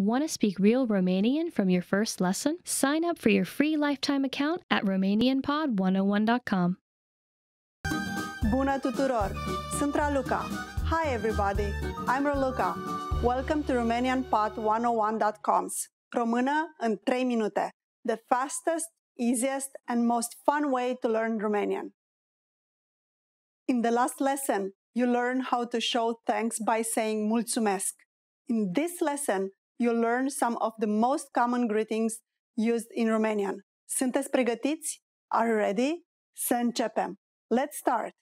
Want to speak real Romanian from your first lesson? Sign up for your free lifetime account at RomanianPod101.com. Bună tuturor! Sunt Raluca. Hi everybody, I'm Raluca. Welcome to RomanianPod101.com's Română în 3 minute, the fastest, easiest and most fun way to learn Romanian. In the last lesson, you learned how to show thanks by saying mulțumesc. In this lesson, you'll learn some of the most common greetings used in Romanian. Sunteți pregătiți? Are you ready? Să începem. Let's start.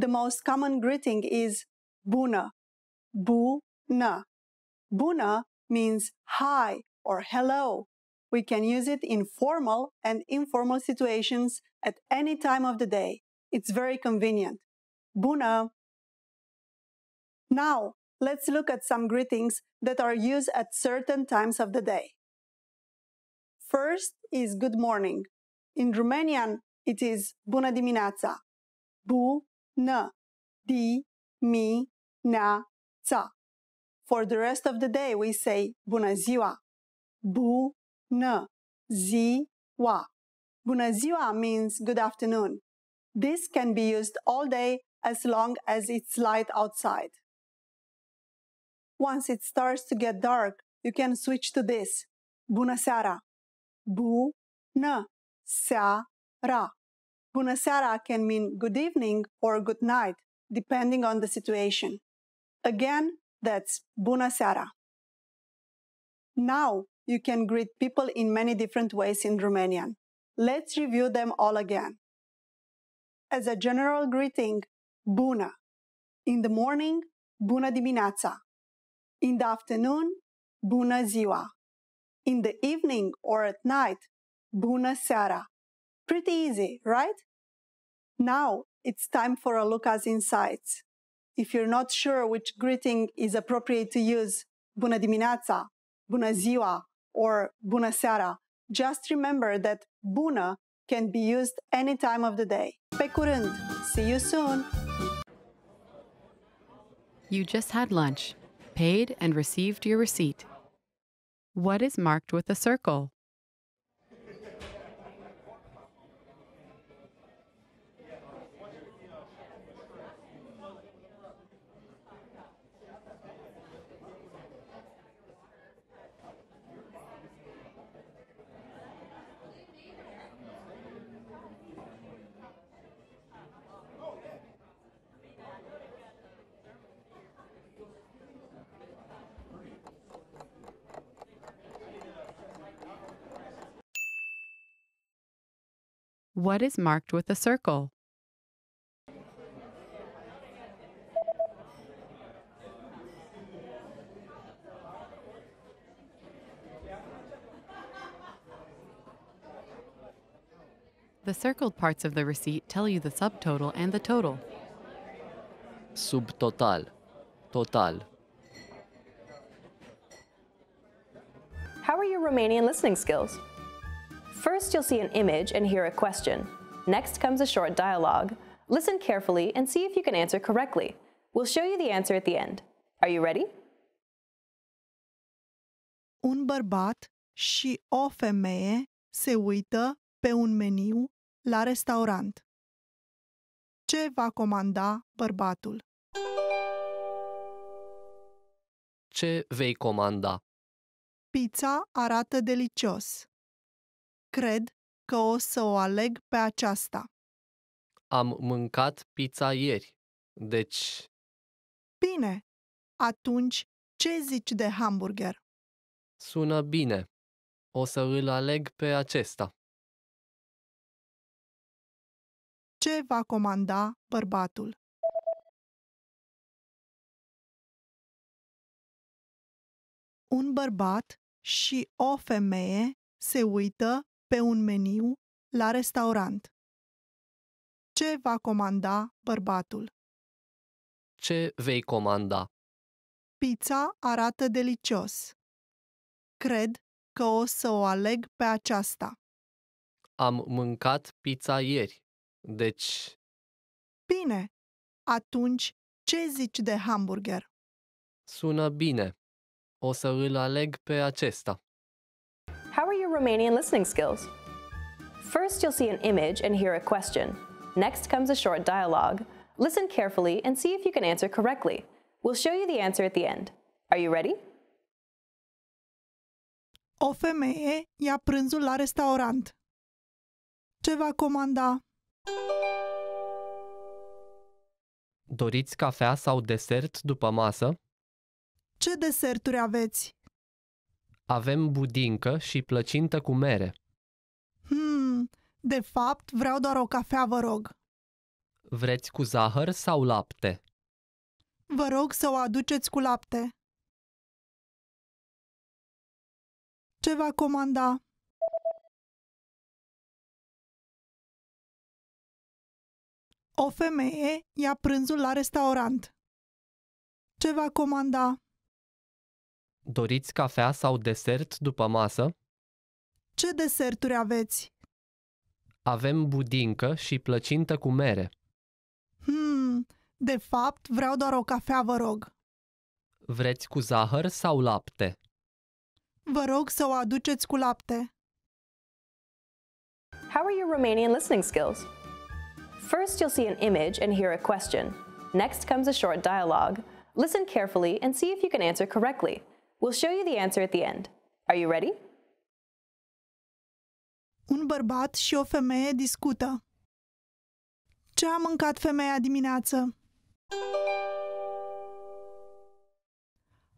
The most common greeting is bună. Bună. Bună means hi or hello. We can use it in formal and informal situations at any time of the day. It's very convenient. Bună. Now, let's look at some greetings that are used at certain times of the day. First is good morning. In Romanian, it is bună dimineața. Bună. Di, mi, na, ța. For the rest of the day, we say bună ziua. Bună ziua. Bună ziua means good afternoon. This can be used all day as long as it's light outside. Once it starts to get dark, you can switch to this. Bună seara. Bună seara. Bună seara can mean good evening or good night, depending on the situation. Again, that's bună seara. Now, you can greet people in many different ways in Romanian. Let's review them all again. As a general greeting, bună. In the morning, bună dimineața. In the afternoon, bună ziua. In the evening or at night, bună seara. Pretty easy, right? Now it's time for a look at insights. If you're not sure which greeting is appropriate to use, bună dimineața, bună ziua, or bună seara, just remember that bună can be used any time of the day. Pe curând! See you soon! You just had lunch, paid, and received your receipt. What is marked with a circle? What is marked with a circle? The circled parts of the receipt tell you the subtotal and the total. Subtotal. Total. How are your Romanian listening skills? First, you'll see an image and hear a question. Next comes a short dialogue. Listen carefully and see if you can answer correctly. We'll show you the answer at the end. Are you ready? Un bărbat și o femeie se uită pe un meniu la restaurant. Ce va comanda bărbatul? Ce vei comanda? Pizza arată delicios. Cred că o să o aleg pe aceasta. Am mâncat pizza ieri. Deci, Bine! Atunci, ce zici de hamburger? sună bine. O să îl aleg pe acesta. Ce va comanda bărbatul? Un bărbat și o femeie se uită pe un meniu la restaurant. Ce va comanda bărbatul? Ce vei comanda? Pizza arată delicios. Cred că o să o aleg pe aceasta. Am mâncat pizza ieri. Deci, Bine! Atunci, ce zici de hamburger? sună bine. O să îl aleg pe acesta. How are your Romanian listening skills? First, you'll see an image and hear a question. Next comes a short dialogue. Listen carefully and see if you can answer correctly. We'll show you the answer at the end. Are you ready? O femeie ia prânzul la restaurant. Ce va comanda? Doriți cafea sau desert după masă? Ce deserturi aveți? Avem budincă și plăcintă cu mere. Hmm, de fapt, vreau doar o cafea, vă rog. Vreți cu zahăr sau lapte? Vă rog să o aduceți cu lapte. Ce va comanda? O femeie ia prânzul la restaurant. Ce va comanda? Doriți cafea sau desert după masă? Ce deserturi aveți? Avem budincă și plăcintă cu mere. Hmm, de fapt, vreau doar o cafea, vă rog. Vreți cu zahăr sau lapte? Vă rog să o aduceți cu lapte. How are your Romanian listening skills? First, you'll see an image and hear a question. Next comes a short dialogue. Listen carefully and see if you can answer correctly. We'll show you the answer at the end. Are you ready? Un bărbat și o femeie discută. Ce a mâncat femeia dimineață?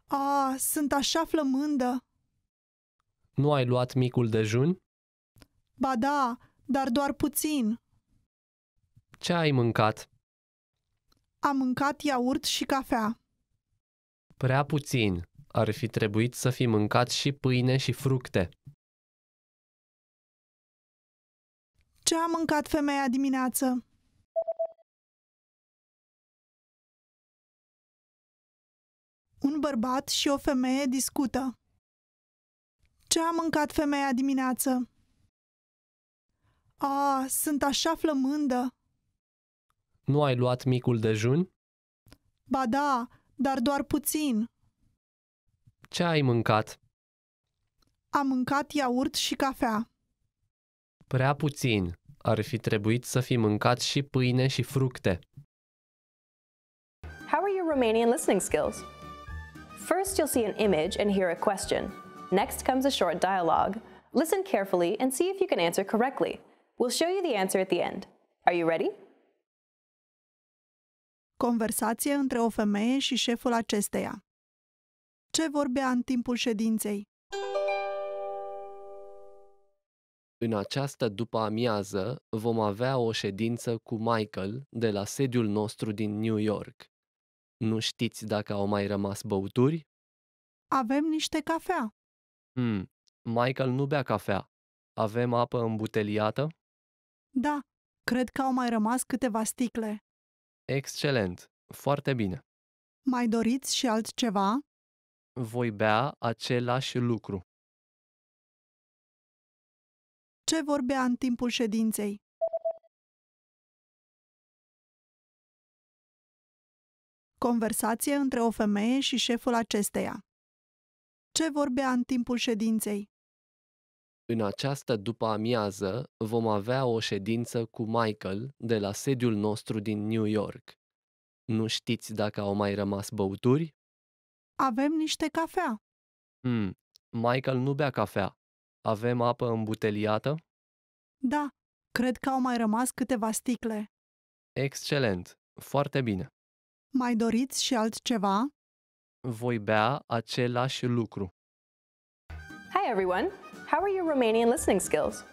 A, sunt așa flămândă. Nu ai luat micul dejun? Ba da, dar doar puțin. Ce ai mâncat? Am mâncat iaurt și cafea. Prea puțin. Ar fi trebuit să fi mâncat și pâine și fructe. Ce a mâncat femeia dimineață? Un bărbat și o femeie discută. Ce a mâncat femeia dimineață? A, sunt așa flămândă. Nu ai luat micul dejun? Ba da, dar doar puțin. Ce ai mâncat? Am mâncat iaurt și cafea. Prea puțin. Ar fi trebuit să fi mâncat și pâine și fructe. How are your Romanian listening skills? First, you'll see an image and hear a question. Next comes a short dialogue. Listen carefully and see if you can answer correctly. We'll show you the answer at the end. Are you ready? Conversație între o femeie și șeful acesteia. Ce vorbea în timpul ședinței? În această după-amiază vom avea o ședință cu Michael de la sediul nostru din New York. Nu știți dacă au mai rămas băuturi? Avem niște cafea. Hmm, Michael nu bea cafea. Avem apă îmbuteliată? Da, cred că au mai rămas câteva sticle. Excelent! Foarte bine! Mai doriți și altceva? Voi bea același lucru. Ce vorbea în timpul ședinței? Conversație între o femeie și șeful acesteia. Ce vorbea în timpul ședinței? În această după-amiază vom avea o ședință cu Michael de la sediul nostru din New York. Nu știți dacă au mai rămas băuturi? Avem niște cafea. Hmm, Michael nu bea cafea. Avem apă îmbuteliată? Da, cred că au mai rămas câteva sticle. Excelent! Foarte bine! Mai doriți și altceva? Voi bea același lucru. Hi everyone! How are your Romanian listening skills?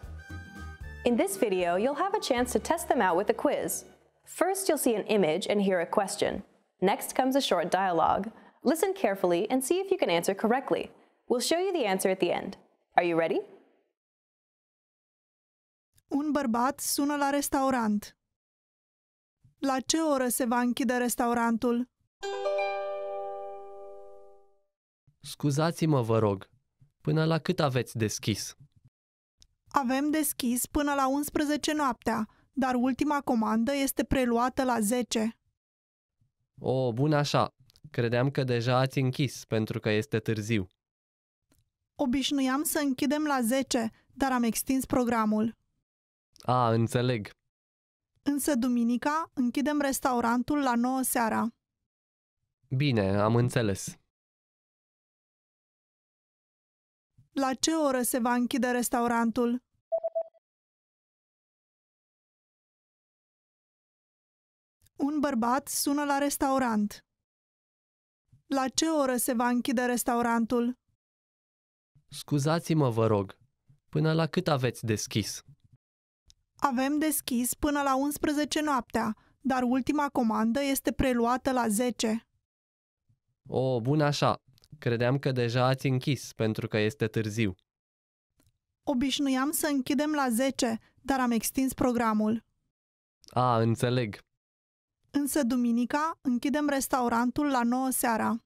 In this video, you'll have a chance to test them out with a quiz. First, you'll see an image and hear a question. Next comes a short dialogue. Listen carefully and see if you can answer correctly. We'll show you the answer at the end. Are you ready? Un bărbat sună la restaurant. La ce oră se va închide restaurantul? Scuzați-mă, vă rog. Până la cât aveți deschis? Avem deschis până la 11 noaptea, dar ultima comandă este preluată la 10. O, bun așa. Credeam că deja ați închis pentru că este târziu. Obișnuiam să închidem la 10, dar am extins programul. A, înțeleg. Însă duminica închidem restaurantul la 9 seara. Bine, am înțeles. La ce oră se va închide restaurantul? Un bărbat sună la restaurant. La ce oră se va închide restaurantul? Scuzați-mă, vă rog. Până la cât aveți deschis? Avem deschis până la 11 noaptea, dar ultima comandă este preluată la 10. O, bun așa. Credeam că deja ați închis pentru că este târziu. Obișnuiam să închidem la 10, dar am extins programul. A, înțeleg. Însă duminica închidem restaurantul la 9 seara.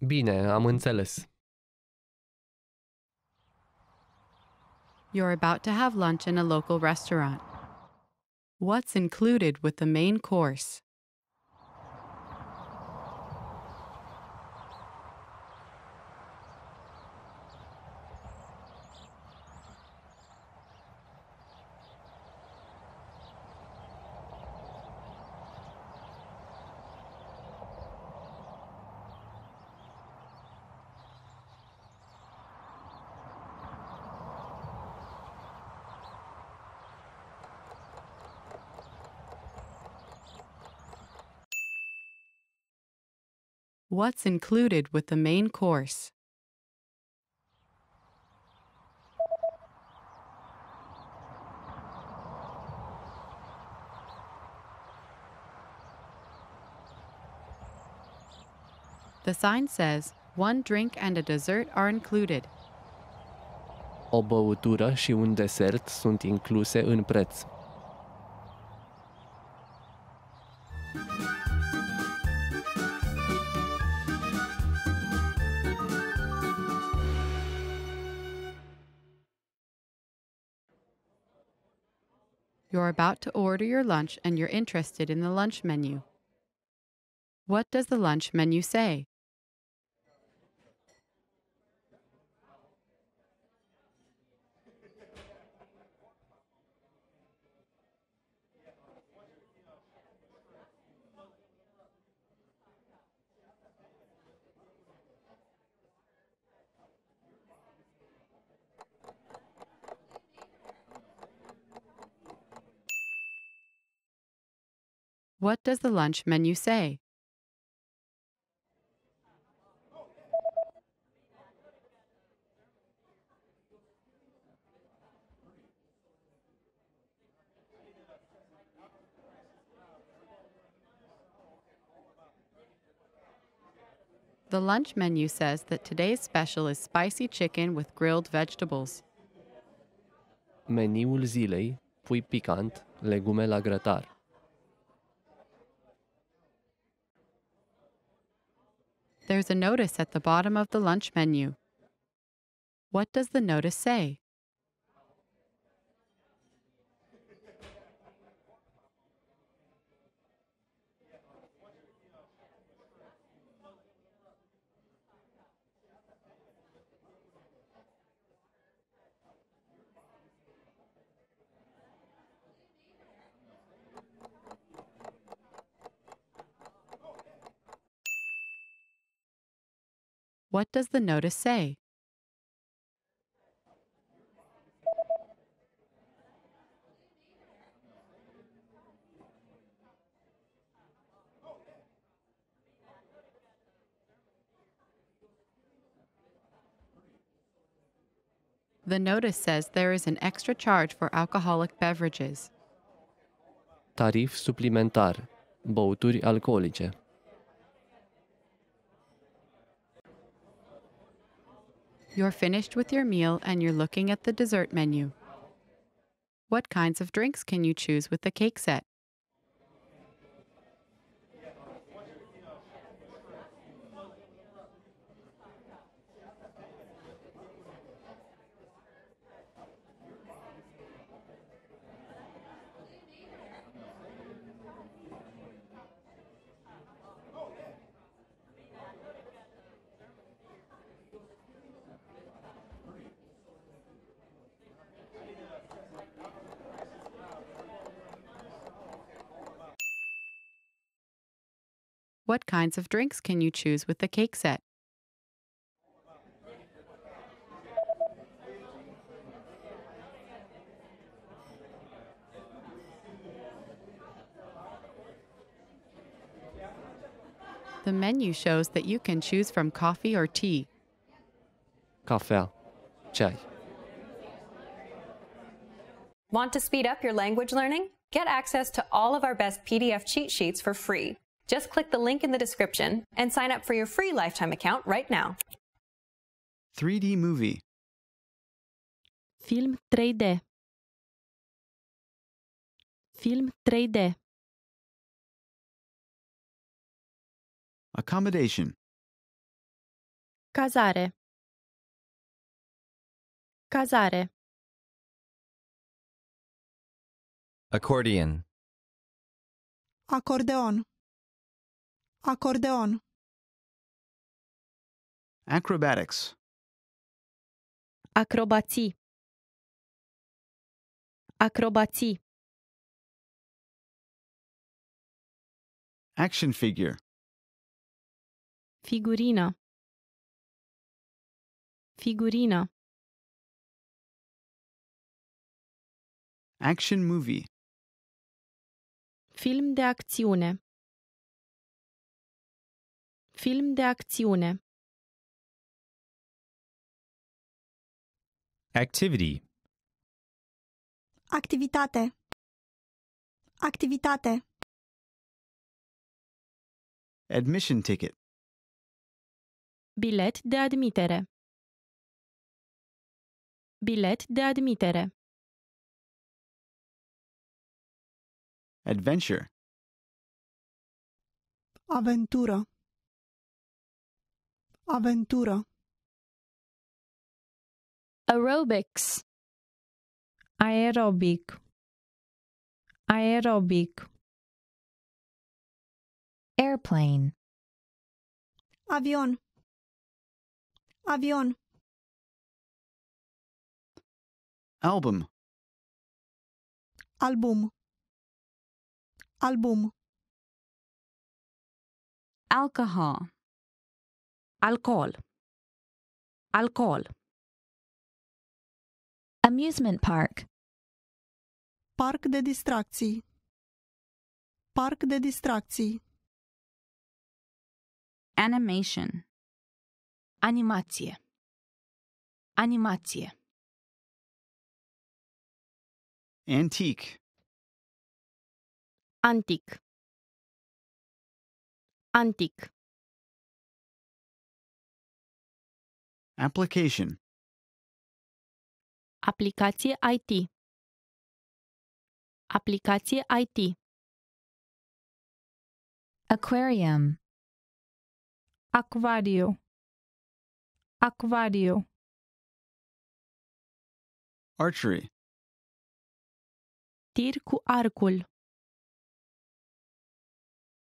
Bine, am înțeles. You're about to have lunch in a local restaurant. What's included with the main course? What's included with the main course? The sign says one drink and a dessert are included. O băutură și un desert sunt incluse în preț. You're about to order your lunch and you're interested in the lunch menu. What does the lunch menu say? What does the lunch menu say? The lunch menu says that today's special is spicy chicken with grilled vegetables. Meniul zilei, pui picant, legume la grătar. There's a notice at the bottom of the lunch menu. What does the notice say? What does the notice say? The notice says there is an extra charge for alcoholic beverages. Tarif suplimentar. Băuturi alcoolice. You're finished with your meal and you're looking at the dessert menu. What kinds of drinks can you choose with the cake set? What kinds of drinks can you choose with the cake set? The menu shows that you can choose from coffee or tea. Cafea. Ceai. Want to speed up your language learning? Get access to all of our best PDF cheat sheets for free. Just click the link in the description and sign up for your free lifetime account right now. 3D movie. Film 3D. Film 3D. Accommodation. Cazare. Cazare. Accordion. Acordeon. Acordeon. Acrobatics. Acrobații. Acrobații. Action figure. Figurină. Figurină. Action movie. Film de acțiune. Film de acțiune. Activity. Activitate. Activitate. Admission ticket. Bilet de admitere. Bilet de admitere. Adventure. Aventură. Aventură. Aerobics. Aerobic. Aerobic. Airplane. Avion. Avion. Album. Album. Album. Alcohol. Alcool. Alcool. Amusement park. Parc de distracții. Parc de distracții. Animation. Animație. Animație. Antique. Antic. Antic. Application. Aplicație IT. Aplicație IT. Aquarium. Acvariu. Acvariu. Archery. Tir cu arcul.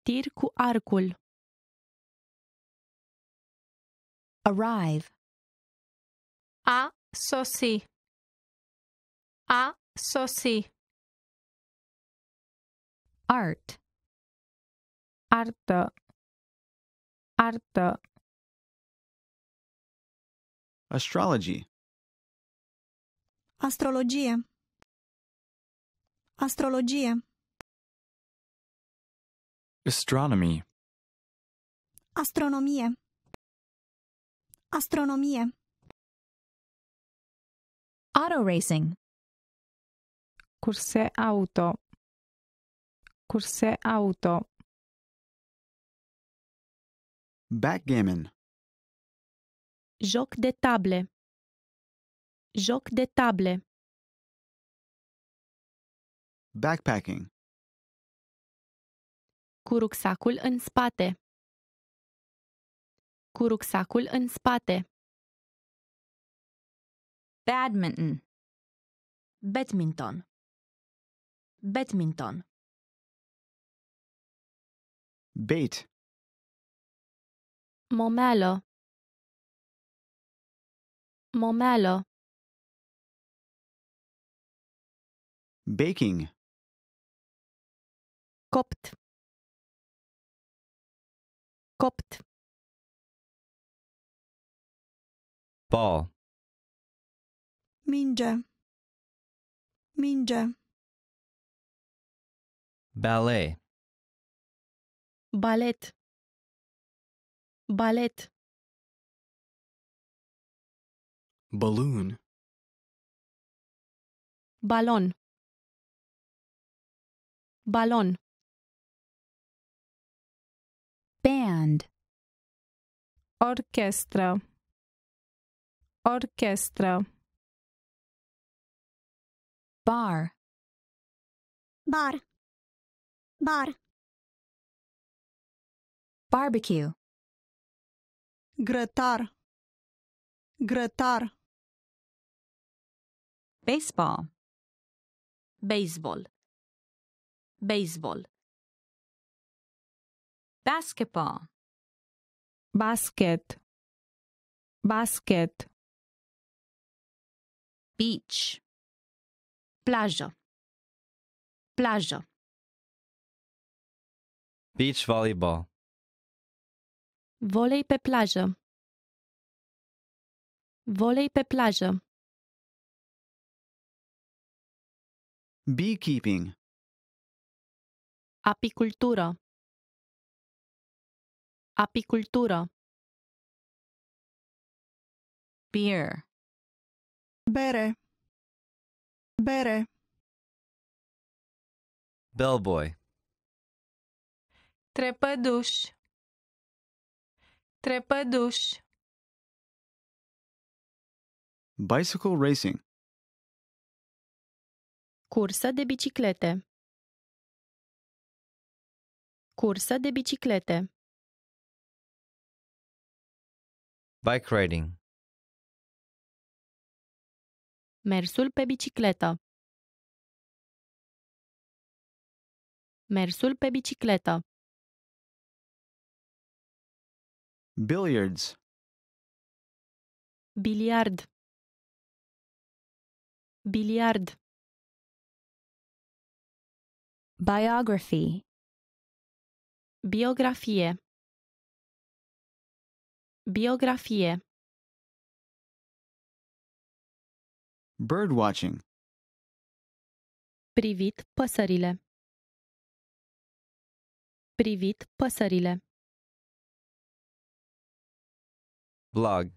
Tir cu arcul. Arrive. A sosi. A sosi. Art. Artă. Artă. Astrology. Astrologie. Astrologie. Astronomy. Astronomie. Astronomie. Auto racing. Curse auto. Curse auto. Backgammon. Joc de table. Joc de table. Backpacking. Cu rucsacul în spate. Cu rucsacul în spate. Badminton. Badminton. Badminton. Bait. Momeală. Momeală. Baking. Copt. Copt. Ball. Minge. Minge. Ballet. Balet. Balet. balloon, Balon. Balon. Band. Orchestră. Orchestră. Bar. Bar. Bar. Barbecue. Grătar. Grătar. Baseball. Baseball. Baseball. Basketball. Basket. Basket. Beach. Plajă. Plajă. Beach volleyball. Volei pe plajă. Volei pe plajă. Beekeeping. Apicultură. Apicultură. Beer. Bere. Bere. Bellboy. Trepăduș. Trepăduș. Bicycle racing. Cursă de biciclete. Cursă de biciclete. Bike riding. Mersul pe bicicletă. Mersul pe bicicletă. Billiards. Biliard. Biliard. Biography. Biografie. Biografie. Birdwatching. Privit păsările. Privit păsările. Blog.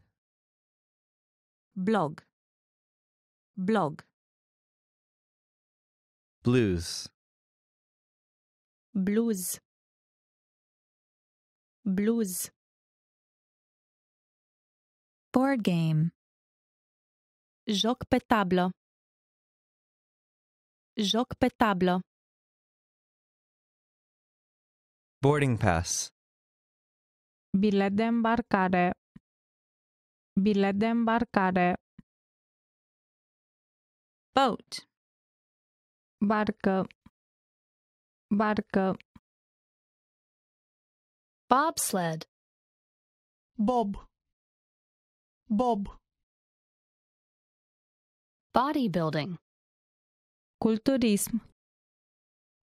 Blog. Blog. Blues. Blues. Blues. Board game. Joc pe tablă. Joc pe tablă. Boarding pass. Bilet de îmbarcare. Bilet de îmbarcare. Boat. Barcă. Barcă. Bobsled. Bob. Bob. Bodybuilding. Culturism.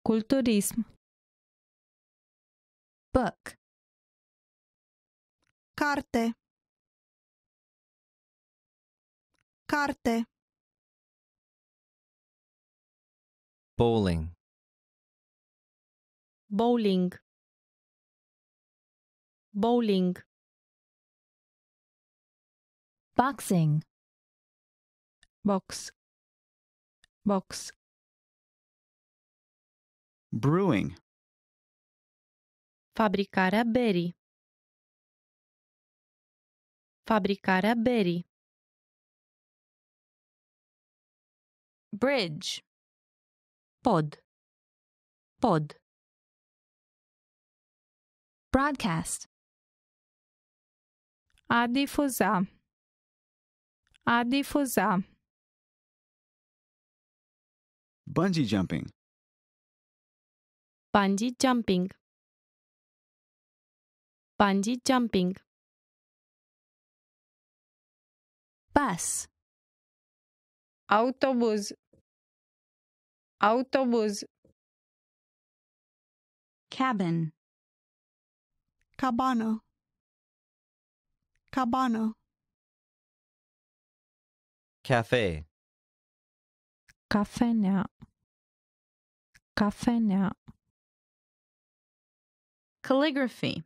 Culturism. Book. Carte. Carte. Bowling. Bowling. Bowling. Boxing. Box. Box. Brewing. Fabricarea berii. Fabricarea berii. Bridge. Pod. Pod. Broadcast. A difuza. A difuza. Bungee jumping. Bungee jumping. Bungee jumping. Bus. Autobuz. Autobuz. Cabin. Cabană. Cabană. Cafe. Cafenea. Cafenea. Calligraphy.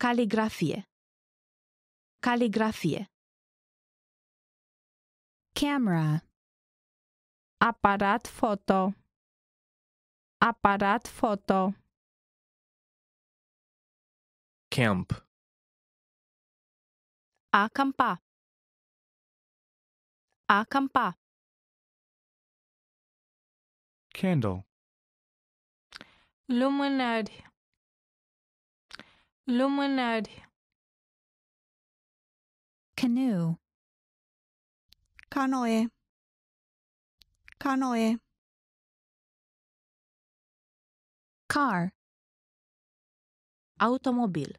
Caligrafie. Caligrafie. Camera. Aparat foto. Aparat foto. Camp. Acampa. Acampa. Candle. Lumânări. Lumânări. Canoe. Canoe. Canoe. Car. Automobil.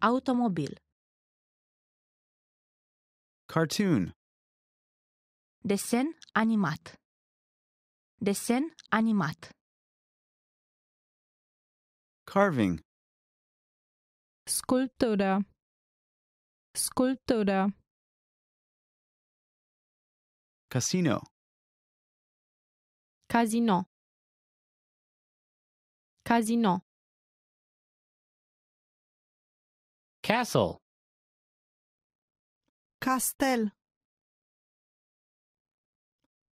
Automobil. Cartoon. Desen animat. Desen animat. Carving. Sculptură. Sculptură. Casino. Casino. Casino. Castle. Castel.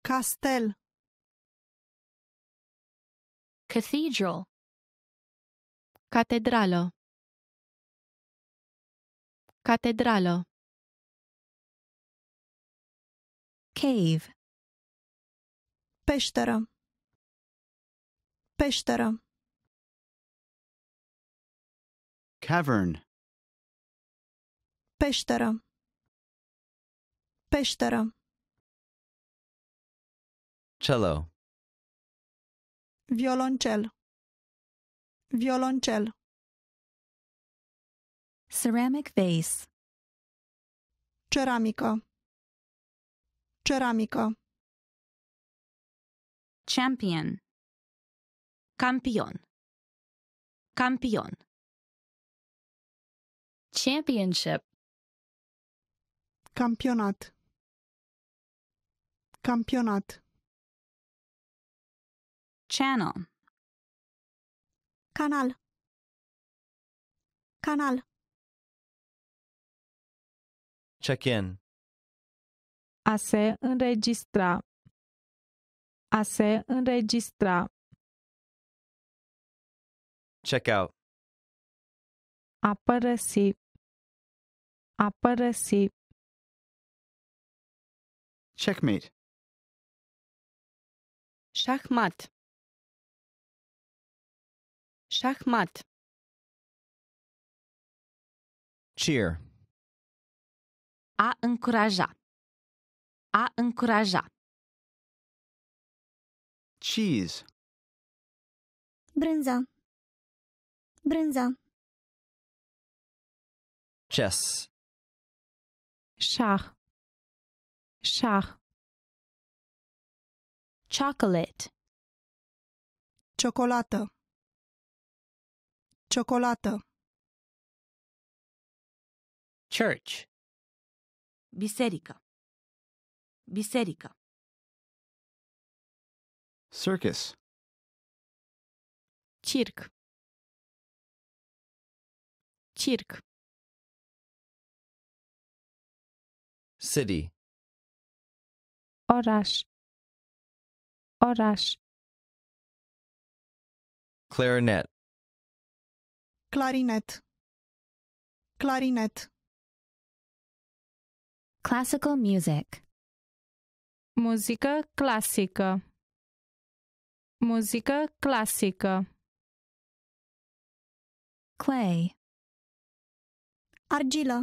Castel. Cathedral. Catedrală. Catedrală. Cave. Peșteră. Peșteră. Cavern. Peșteră. Peșteră. Cello. Violoncel. Violoncel. Ceramic vase. Ceramică. Ceramică. Champion. Campion. Campion. Championship. Campionat. Campionat. Channel. Canal. Canal. Check in. A se înregistra. A se înregistra. Check out. A părăsi. A părăsi. Checkmate. Șahmat. Șahmat. Cheer. A încuraja. A încuraja. Cheese. Brânză. Brânză. Chess. Șah. Șah. Chocolate. Ciocolată. Ciocolată. Church. Biserică. Biserică. Circus. Circ. Circ. City. Oraș. Oraș. Clarinet. Clarinet. Clarinet. Classical music. muzică clasică. muzică clasică. Clay. Argilă.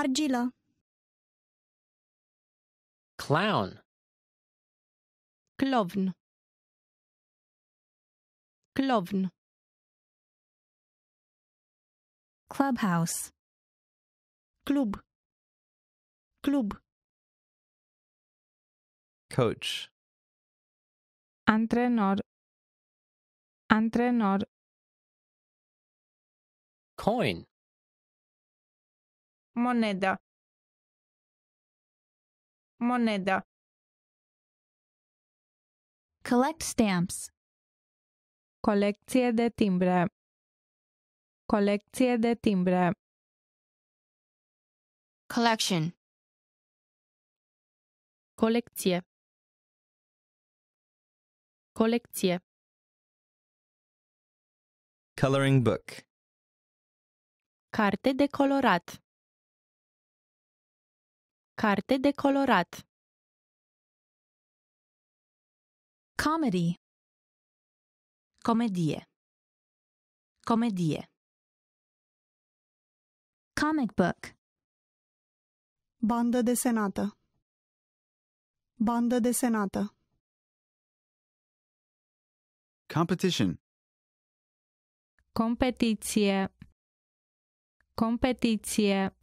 Argilă. Clown. Clovn. Clovn. Clubhouse. Club. Club. Coach. Antrenor. Antrenor. Coin. Monedă. Monedă. Collect stamps. Colecție de timbre. Colecție de timbre. Collection. Colecție. Colecție. Coloring book. Carte de colorat. Carte de colorat. Comedy. Comedie. Comedie. Comic book. Bandă desenată. Bandă desenată. Competition. Competiție. Competiție.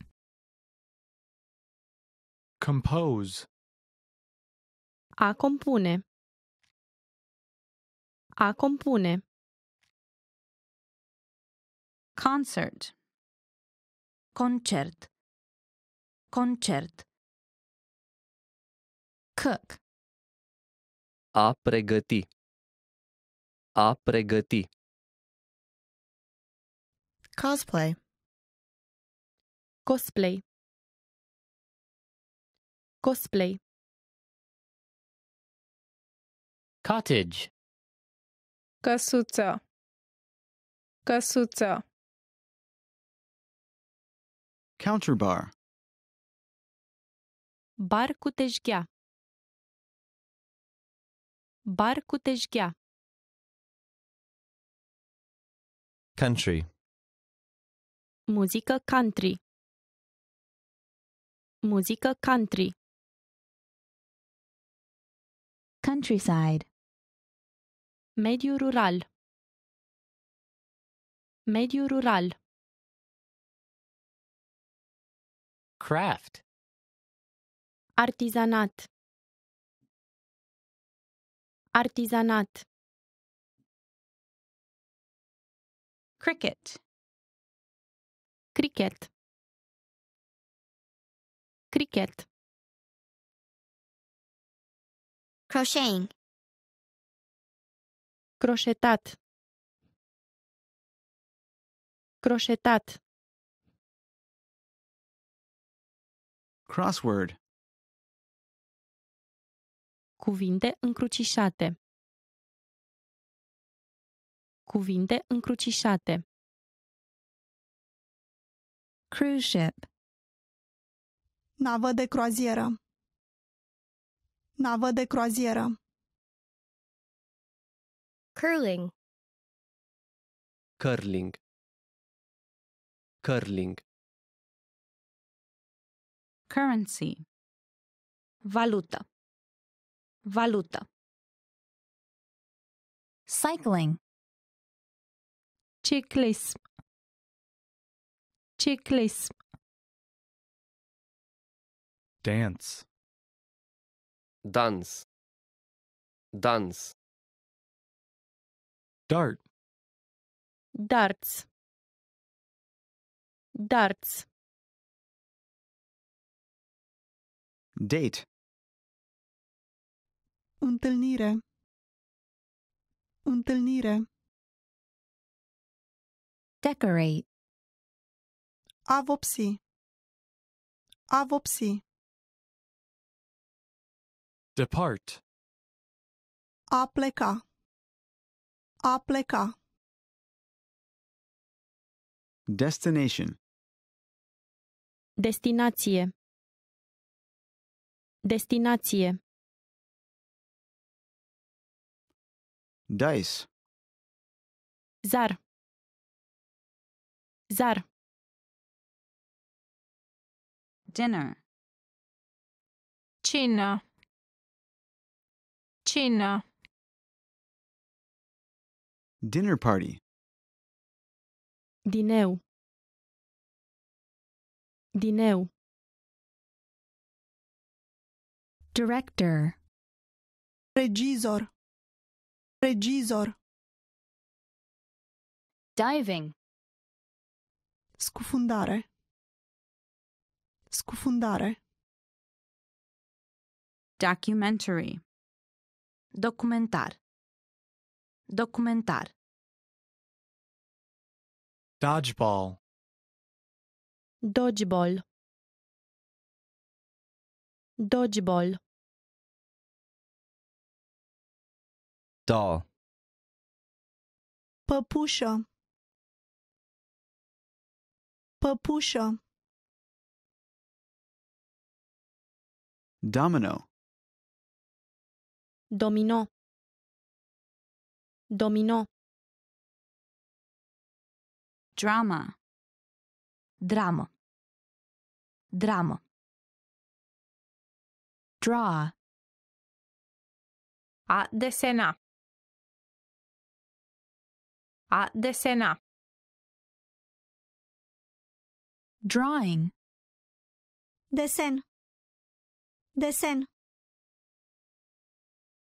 Compose. A compune. A compune. Concert. Concert. Concert. Cook. A pregăti. A pregăti. Cosplay. Cosplay. Cosplay. Cottage. Căsuță. Căsuță. Counterbar. Bar cu tejghea. Bar cu tejghea. Country. Muzică country. Muzică country. Countryside. Mediu rural. Mediu rural. Craft. Artizanat. Artizanat. Cricket. Cricket. Cricket. Crocheting. Croșetat. Croșetat. Crossword. Cuvinte încrucișate. Cuvinte încrucișate. Cruise ship. Navă de croazieră. Navă de croazieră. Curling. Curling. Curling. Currency. Valută. Valută. Cycling. Ciclism. Ciclism. Dance. Dans. Dans. Dart. Darts. Darts. Date. Întâlnire. Întâlnire. Decorate. A vopsi. A vopsi. Depart. A pleca. A pleca. Destination. Destinație. Destinație. Dice. Zar. Zar. Dinner. Cină. Cină. Dinner party. Dineu. Dineu. Director. Regizor. Regizor. Diving. Scufundare. Scufundare. Documentary. Documentar. Documentar. Dodgeball. Dodgeball. Dodgeball. Doll. Păpușă. Păpușă. Domino. Domino. Domino. Drama. Dramă. Dramă. Draw. A desena. A desena. Drawing. Desen. Desen.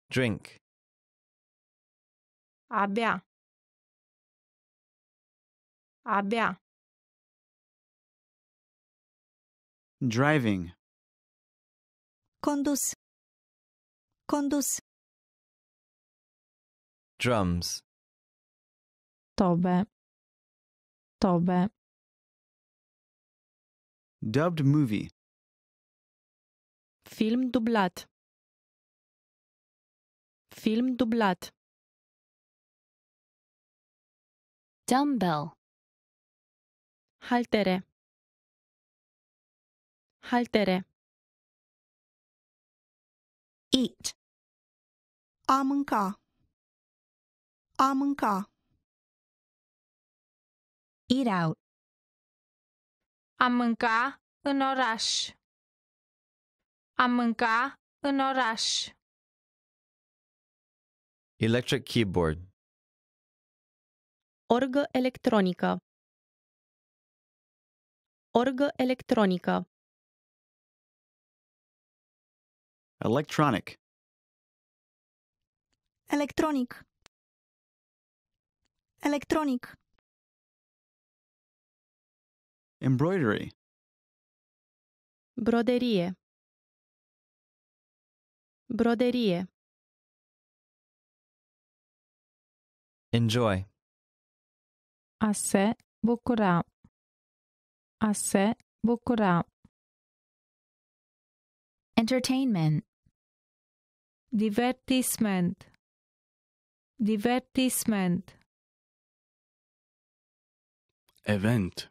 Drink. A bea. A bea. Driving. Condus. Condus. Drums. Tobe. Tobe. Dubbed movie. Film dublat. Film dublat. Dumbbell. Haltere. Haltere. Eat. A mânca. A mânca. Eat out. A mânca în oraș. A mânca în oraș. Electric keyboard. Orgă electronică. Orgă electronică. Electronic. Electronic. Electronic. Embroidery. Broderie. Broderie. Enjoy. A se bucura. A se bucura. Entertainment. Divertisment. Divertisment. Event.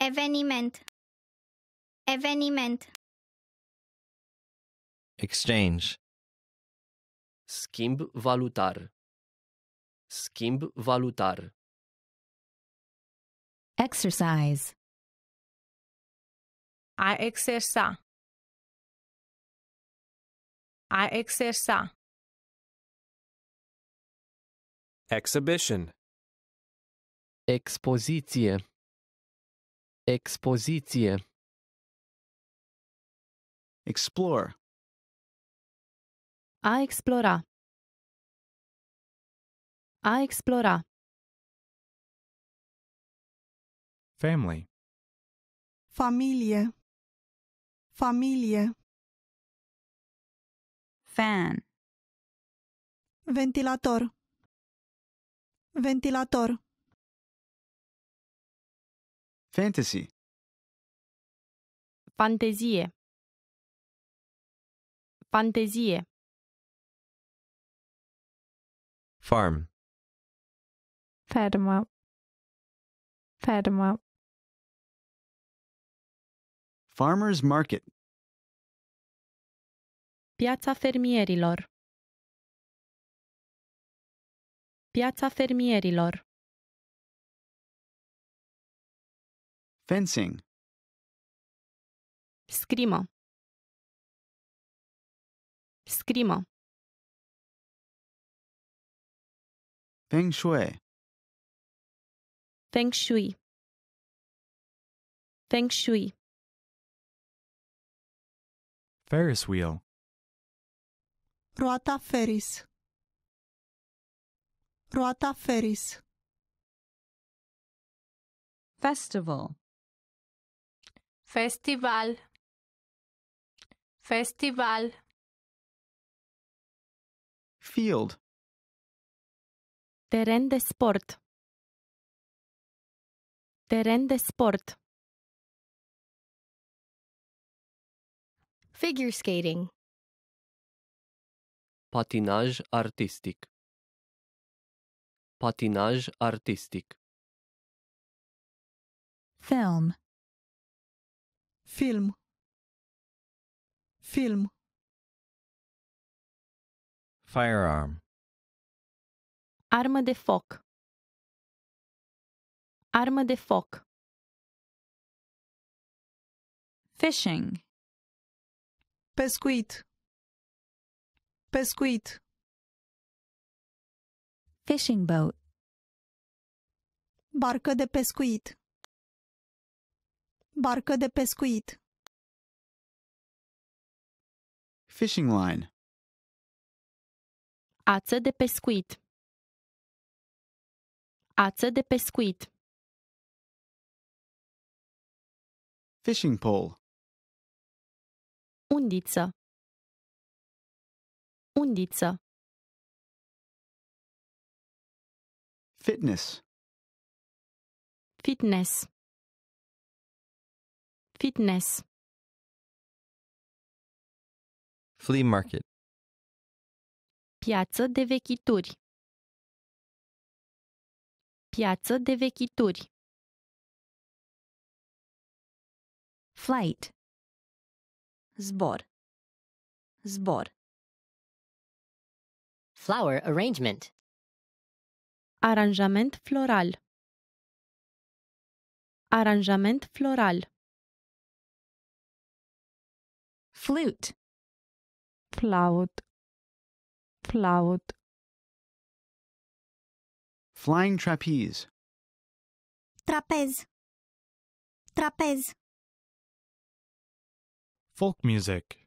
Eveniment. Eveniment. Exchange. Schimb valutar. Schimb valutar. Exercise. A exersa. A exersa. Exhibition. Expoziție. Expoziție. Explore. A explora. A explora. Family. Familie. Familie. Fan. Ventilator. Ventilator. Fantasy. Fantezie. Fantezie. Farm. Fermă. Fermă. Farmer's market. Piața fermierilor. Piața fermierilor. Fencing. Scrimă. Scrimă. Feng shui. Feng shui. Feng shui. Ferris wheel. Roata Ferris. Roata Ferris. Festival. Festival. Festival. Field. Teren de sport. Teren de sport. Figure skating. Patinaj artistic. Patinaj artistic. Film. Film. Film. Firearm. Armă de foc. Armă de foc. Fishing. Pescuit. Pescuit. Fishing boat. Barcă de pescuit. Barcă de pescuit. Fishing line. Ață de pescuit. Ață de pescuit. Fishing pole. Undiță. Undiță. Fitness. Fitness. Fitness. Flea market. Piață de vechituri. Piață de vechituri. Flight. Zbor. Zbor. Flower arrangement. Aranjament floral. Aranjament floral. Flute. Flaut. Flaut. Flying trapeze. Trapez. Trapez. Folk music.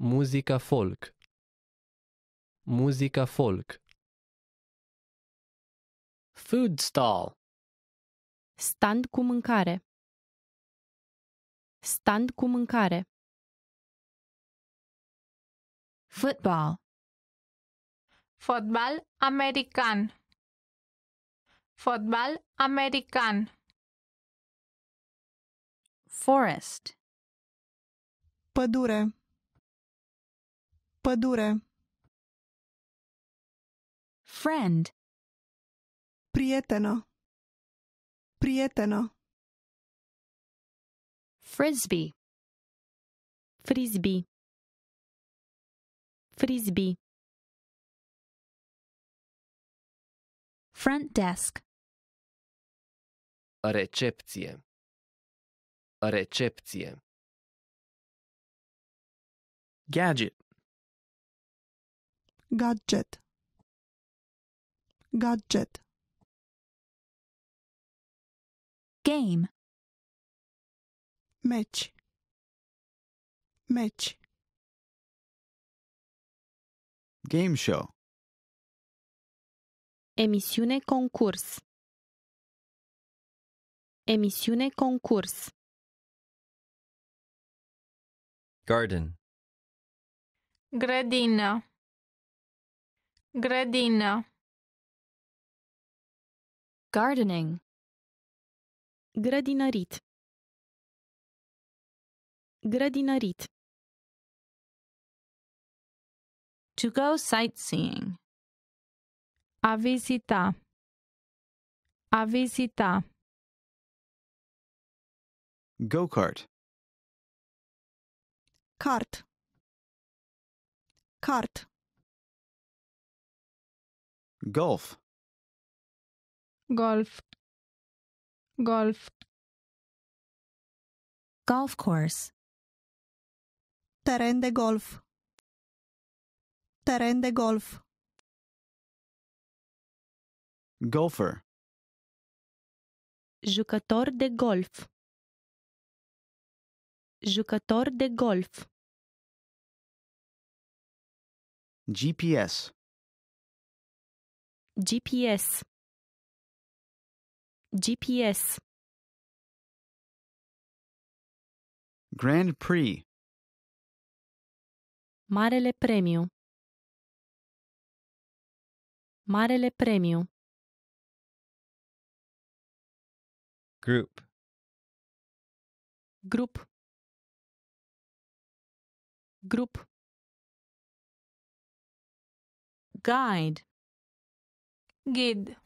Muzica folk. Muzica folk. Food stall. Stand cu mâncare. Stand cu mâncare. Football. Fotbal american. Fotbal american. Forest. Pădure. Pădure. Friend. Prietenă. Prietenă. Frisbee. Frisbee. Frisbee. Front desk. Recepție. Recepție. Gadget. Gadget. Gadget. Game. Match. Match. Game show. Emisiune concurs. Emisiune concurs. Garden. Grădină. Grădină. Gardening. Grădinărit. Grădinărit. To go sightseeing. A vizita. A vizita. Go-kart. Cart. Cart. Golf. Golf. Golf. Golf course. Teren de golf. Teren de golf. Golfer. Jucător de golf. Jucător de golf. GPS. GPS. GPS. Grand Prix. Marele premiu. Marele premiu. Group. Grup. Grup. Guide. Ghid.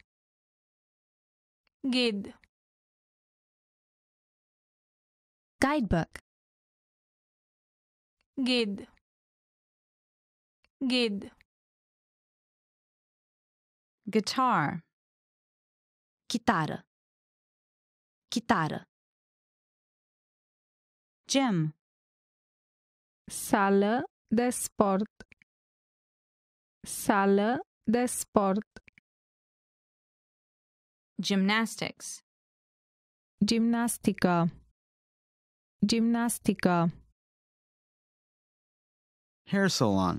Ghid. Guidebook. Guide. Guide. Guitar. Chitară. Chitară. Gym. Sală de sport. Sală de sport. Gymnastics. Gimnastică. Gimnastică. Hair salon.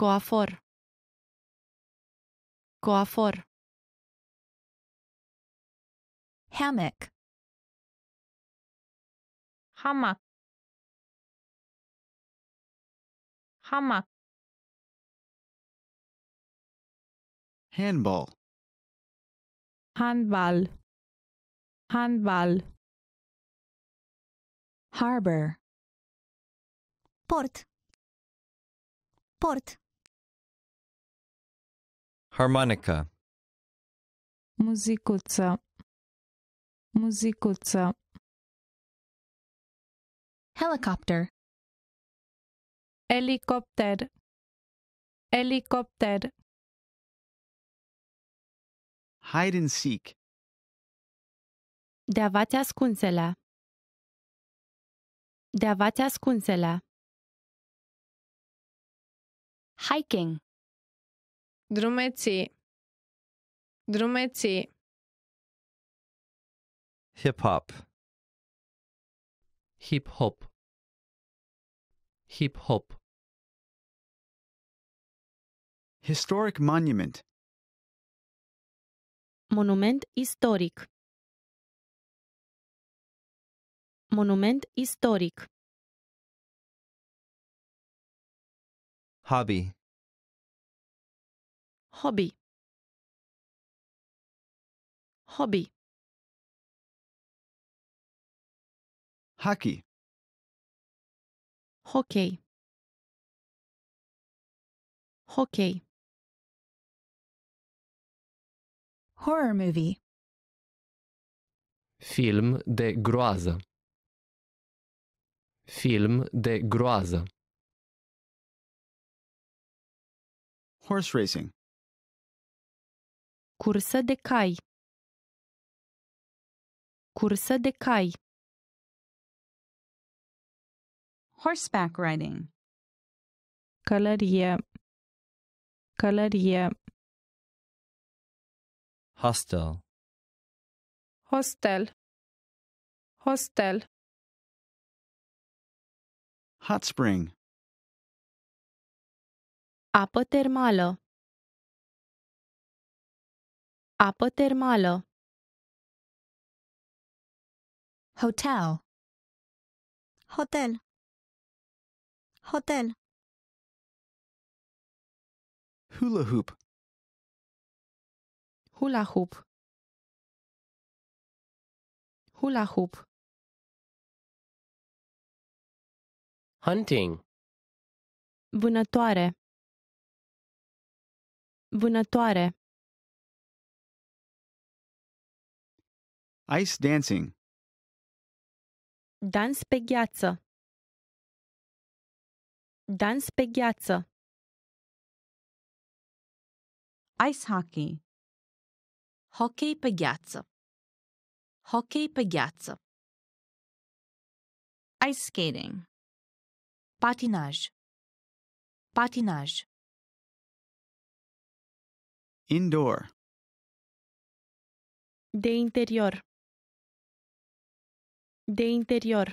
Coafor. Coafor. Hammock. Hamac. Hamac. Handball. Handball. Handball. Harbor. Port. Port. Harmonica. Muzicuță. Muzicuță. Helicopter. Elicopter. Elicopter. Hide and seek. De avați ascunselea. De avați ascunselea. Hiking. Drumeții. Drumeții. Hip hop. Hip hop. Hip hop. Historic monument. Monument istoric. Monument istoric. Hobby. Hobby. Hobby. Hockey. Hockey. Hockey. Horror movie. Film de groază. Film de groază. Horse racing. Cursă de cai. Cursă de cai. Horseback riding. Călărie. Călărie. Hostel. Hostel. Hostel. Hot spring. Apă termală. Apă termală. Hotel. Hotel. Hotel. Hula hoop. Hula hoop. Hula hoop. Hunting. Vânătoare. Vânătoare. Ice dancing. Dans pe gheață. Dans pe gheață. Ice hockey. Hockey pe gheață. Hockey pe gheață. Ice skating. Patinaj. Patinaj. Indoor. De interior. De interior.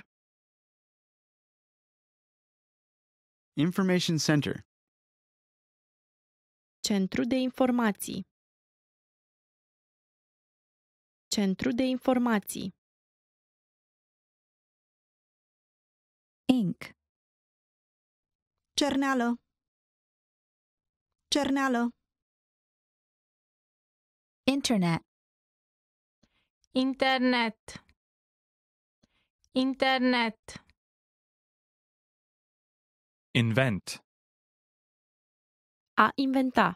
Information center. Centru de informații. Centru de informații. Ink. Cerneală. Cerneală. Internet. Internet. Internet. Invent. A inventa.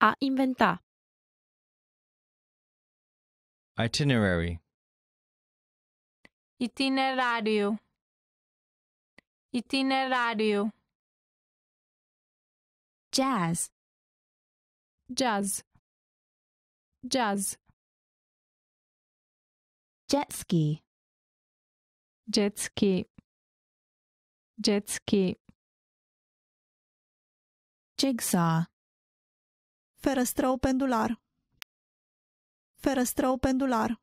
A inventa. Itinerary. Itinerariu. Itinerariu. Jazz. Jazz. Jazz. Jet ski. Jet ski. Jet ski. Jigsaw. Ferăstrău pendular. Ferăstrău pendular.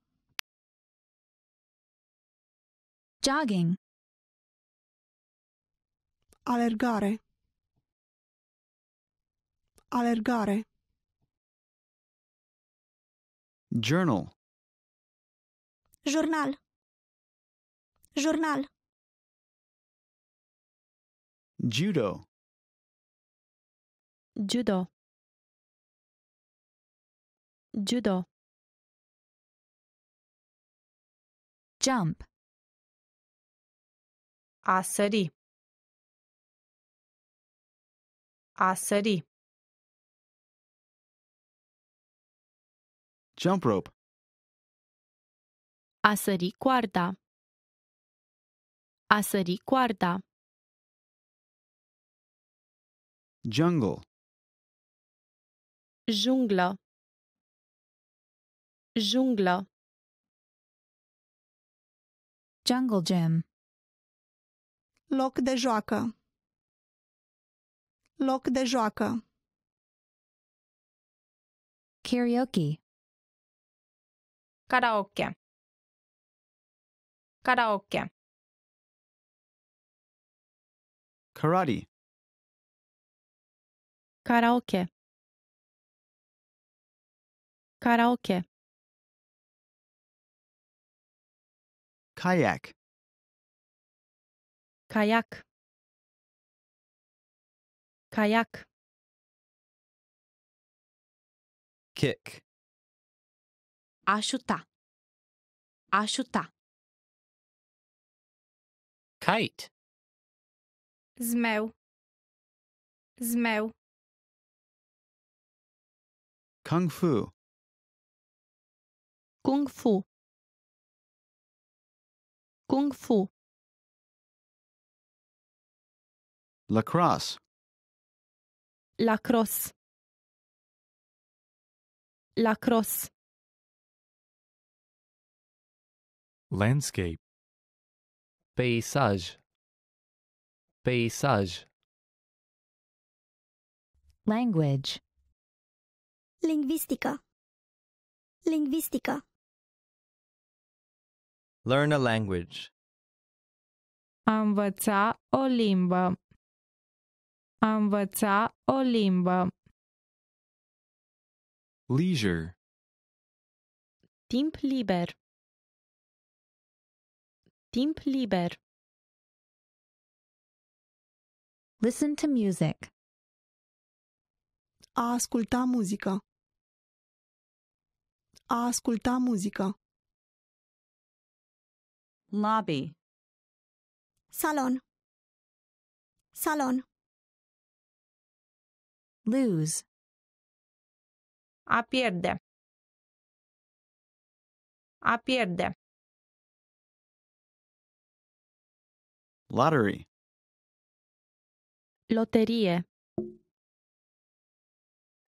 Jogging. Alergare. Alergare. Journal. Jurnal. Jurnal. Judo. Judo. Judo. Jump. A sări. A sări. Jump rope. A sări coarda. A sări coarda. Jungle. Junglă. Junglă. Jungle gym. Loc de joacă. Loc de joacă. Karaoke. Karaoke. Karaoke. Karate. Karaoke. Karaoke. Kayak. Kayak. Kayak. Kick. A șuta. Ashuta. Kite. Zmeu. Zmeu. Kung Fu. Kung Fu. Kung Fu. Lacrosse. Lacrosse. Lacrosse. Landscape. Peisaj. Peisaj. Language. Linguistica. Lingvistică. Learn a language. A învăța o limbă. A învăța o limbă. Leisure. Timp liber. Timp liber. Listen to music. A asculta muzică. A asculta muzică. Lobby. Salon. Salon. Lose. A pierde. A pierde. Lottery. Loterie.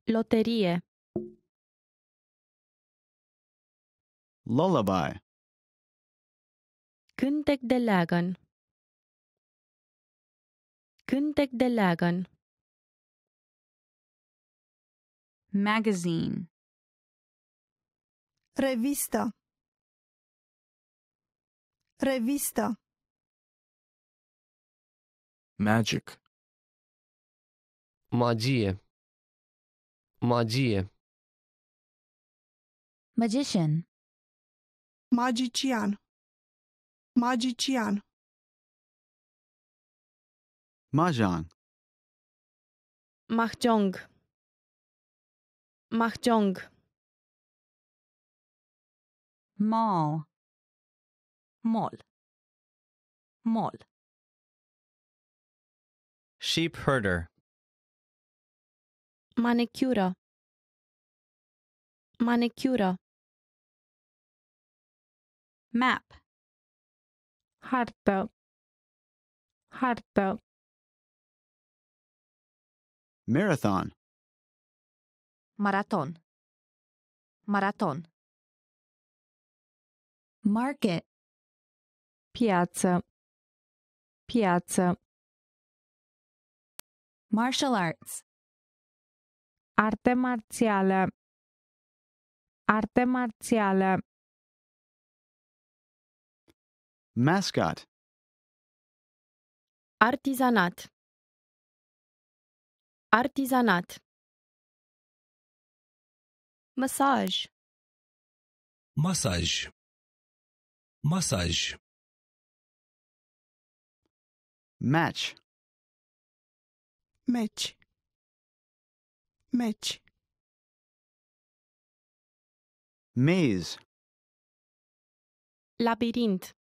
Loterie. Lullaby. Cântec de leagăn. Cântec de leagăn. Magazine. Revistă. Revistă. Magic. Magie. Magie. Magician. Magician. Magician. Mahjong. Mahjong. Mahjong. Mall. Mall. Mall. Sheep herder. Manicură. Manicură. Map. Hartă. Hartă. Marathon. Maraton. Maraton. Market. Piață. Piață. Martial arts. Arte marțială. Arte marțială. Mascot. Artizanat. Artizanat. Masaj. Masaj. Masaj. Match. Meci. Meci. Maze. Labirint.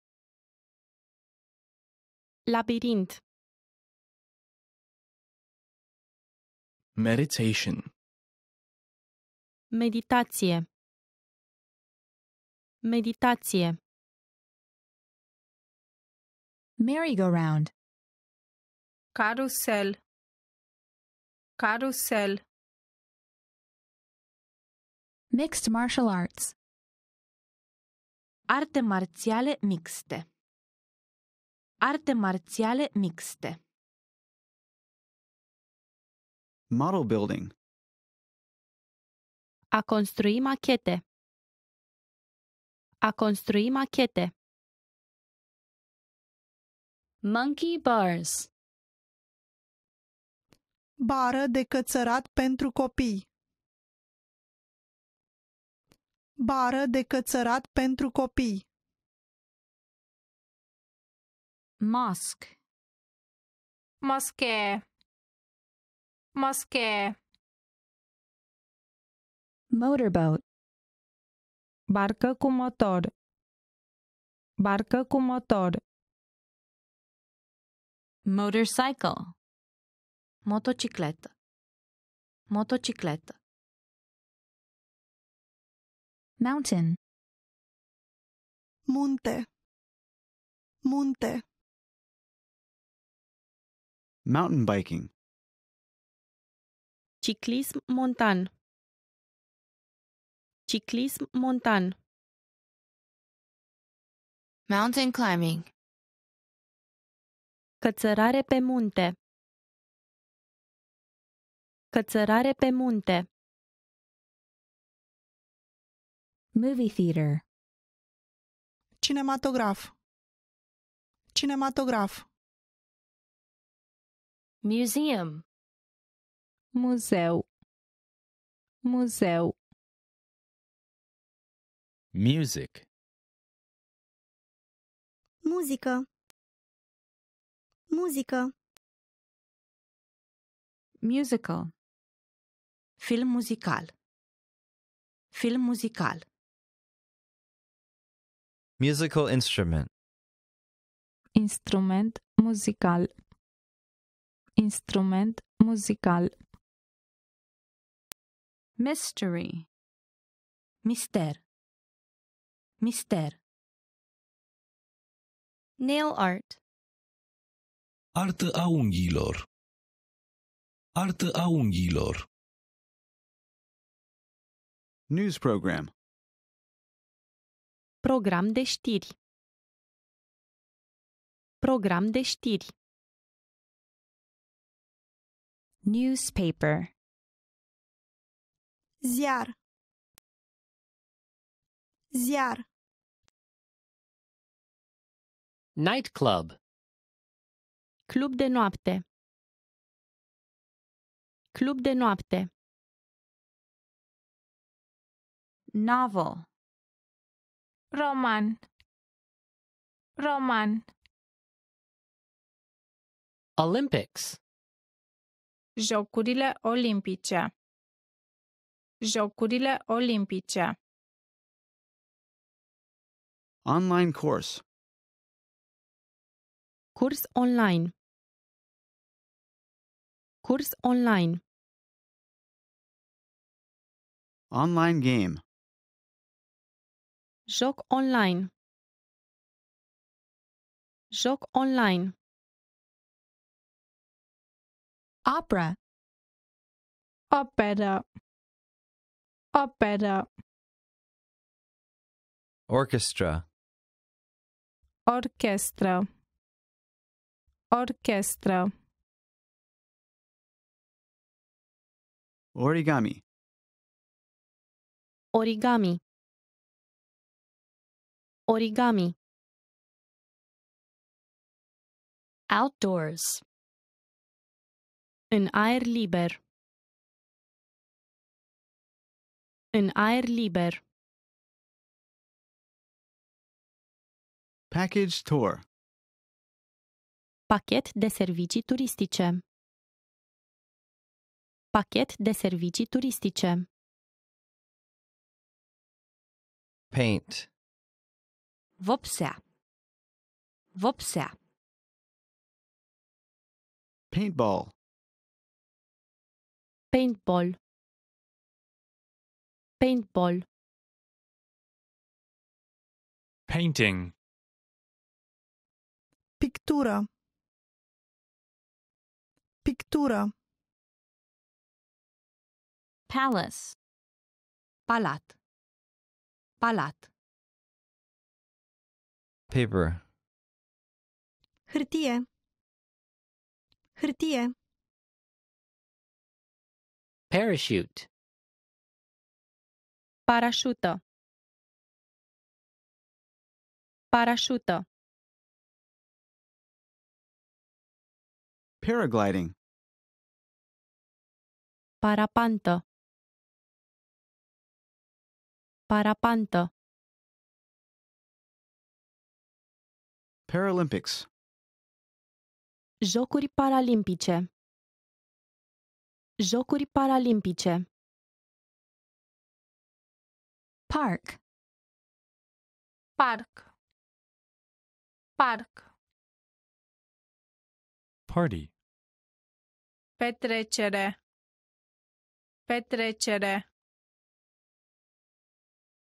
Labirint. Meditation. Meditație. Meditație. Merry-go-round. Carusel. Carusel. Mixed martial arts. Arte marțiale mixte. Arte marțiale mixte. Model building. A construi machete. A construi machete. Monkey bars. Bară de cățărat pentru copii. Bară de cățărat pentru copii. Mosque. Moschee. Moschee. Motorboat. Barcă cu motor. Barcă cu motor. Motorcycle. Motocicletă. Motocicletă. Mountain. Munte. Munte. Mountain biking. Ciclism montan. Ciclism montan. Mountain climbing. Cățărare pe munte. Cățărare pe munte. Movie theater. Cinematograf. Cinematograf. Museum. Muzeu. Muzeu. Music. Muzică. Muzică. Musical. Film muzical. Film muzical. Musical instrument. Instrument muzical. Instrument muzical. Mystery. Mister. Mister. Nail art. Artă a unghiilor. Artă a unghiilor. News program. Program de știri. Program de știri. Newspaper. Ziar. Ziar. Nightclub. Club de noapte. Club de noapte. Novel. Roman. Roman. Olympics. Jocurile olimpice. Jocurile olimpice. Online course. Curs online. Curs online. Online game. Joc online. Joc online. Opera. Opera. Opera. Orchestra. Orchestră. Orchestră. Origami. Origami. Origami. Outdoors. În aer liber. În aer liber. Package tour. Pachet de servicii turistice. Pachet de servicii turistice. Paint. Vopsea. Vopsea. Paintball. Paintball. Paintball. Painting. Pictură. Pictură. Palace. Palat. Palat. Paper. Hârtie. Hârtie. Parachute. Parașută. Parașută. Paragliding. Parapantă. Parapantă. Paralympics. Jocuri paralimpice. Jocuri paralimpice. Park. Parc. Parc. Party. Petrecere. Petrecere.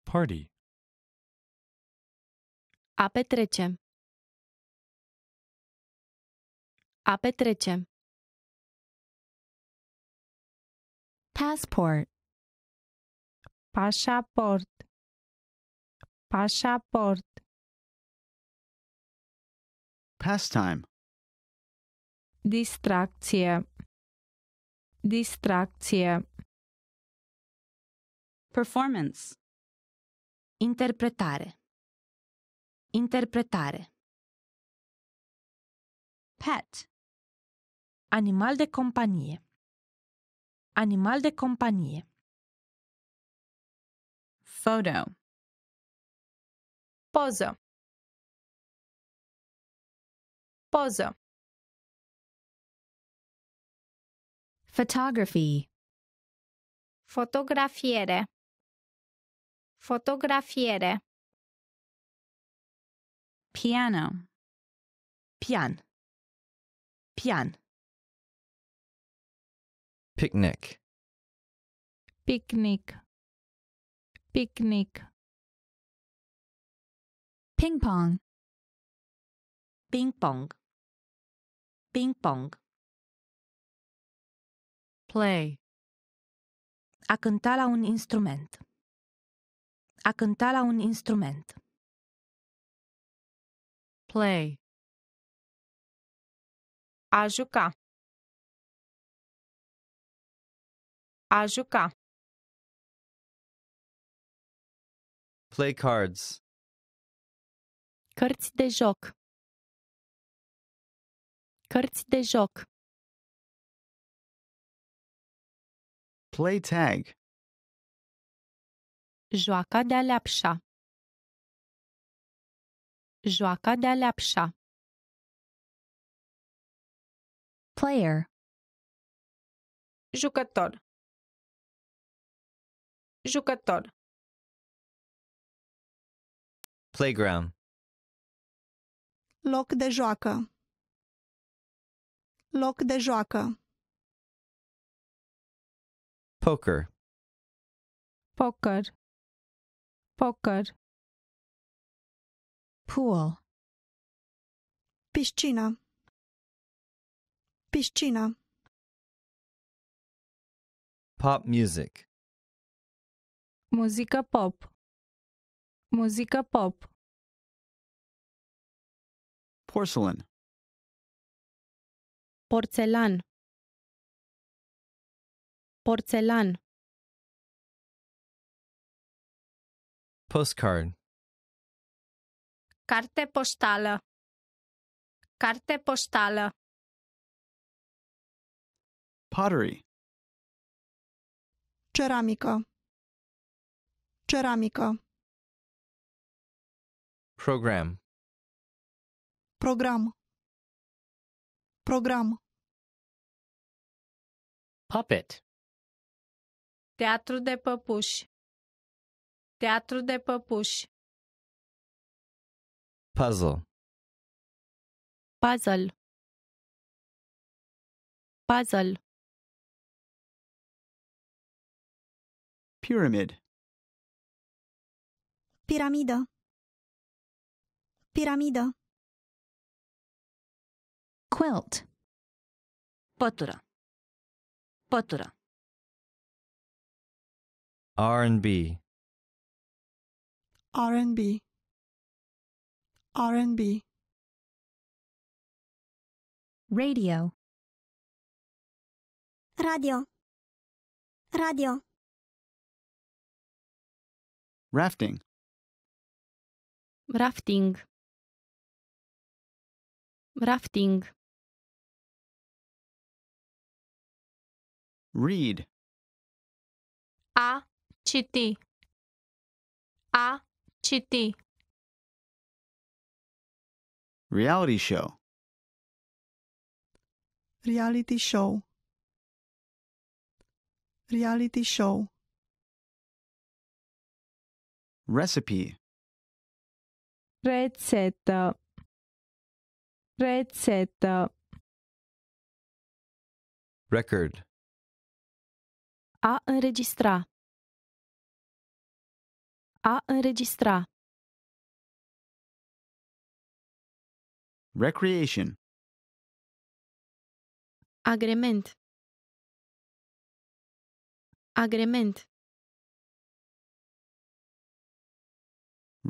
Party. A petrece. A petrece. Passport. Pașaport. Pașaport. Pastime. Distracție. Distracție. Performance. Interpretare. Interpretare. Pet. Animal de companie. Animal de companie. Photo. Poză. Poză. Photography. Fotografiere. Fotografiere. Piano. Pian. Pian. Picnic. Picnic. Picnic. Ping pong. Ping pong. Ping pong. Play. A cânta la un instrument. A cânta la un instrument. Play. A juca. A juca. Play cards. Cărți de joc. Cărți de joc. Play tag. Joaca de-a leapșa. Joaca de-a leapșa. Player. Jucător. Jucător. Playground. Loc de joacă. Loc de joacă. Poker. Poker. Poker. Pool. Piscină. Piscină. Pop music. Muzică pop. Muzică pop. Porcelain. Porțelan. Porțelan. Postcard. Carte poștală. Carte poștală. Pottery. Ceramică. Ceramică. Program. Program. Program. Puppet. Teatru de păpuși. Teatru de păpuși. Puzzle. Puzzle. Puzzle. Pyramid. Piramidă. Piramidă. Quilt. Pătură. Pătură. R&B. R&B. R&B. Radio. Radio. Radio. Rafting. Rafting. Rafting. Read. A citi. A citi. Reality show. Reality show. Reality show. Recipe. Rețetă. Rețetă. Record. A înregistra. A înregistra. Recreation. Agrement. Agrement.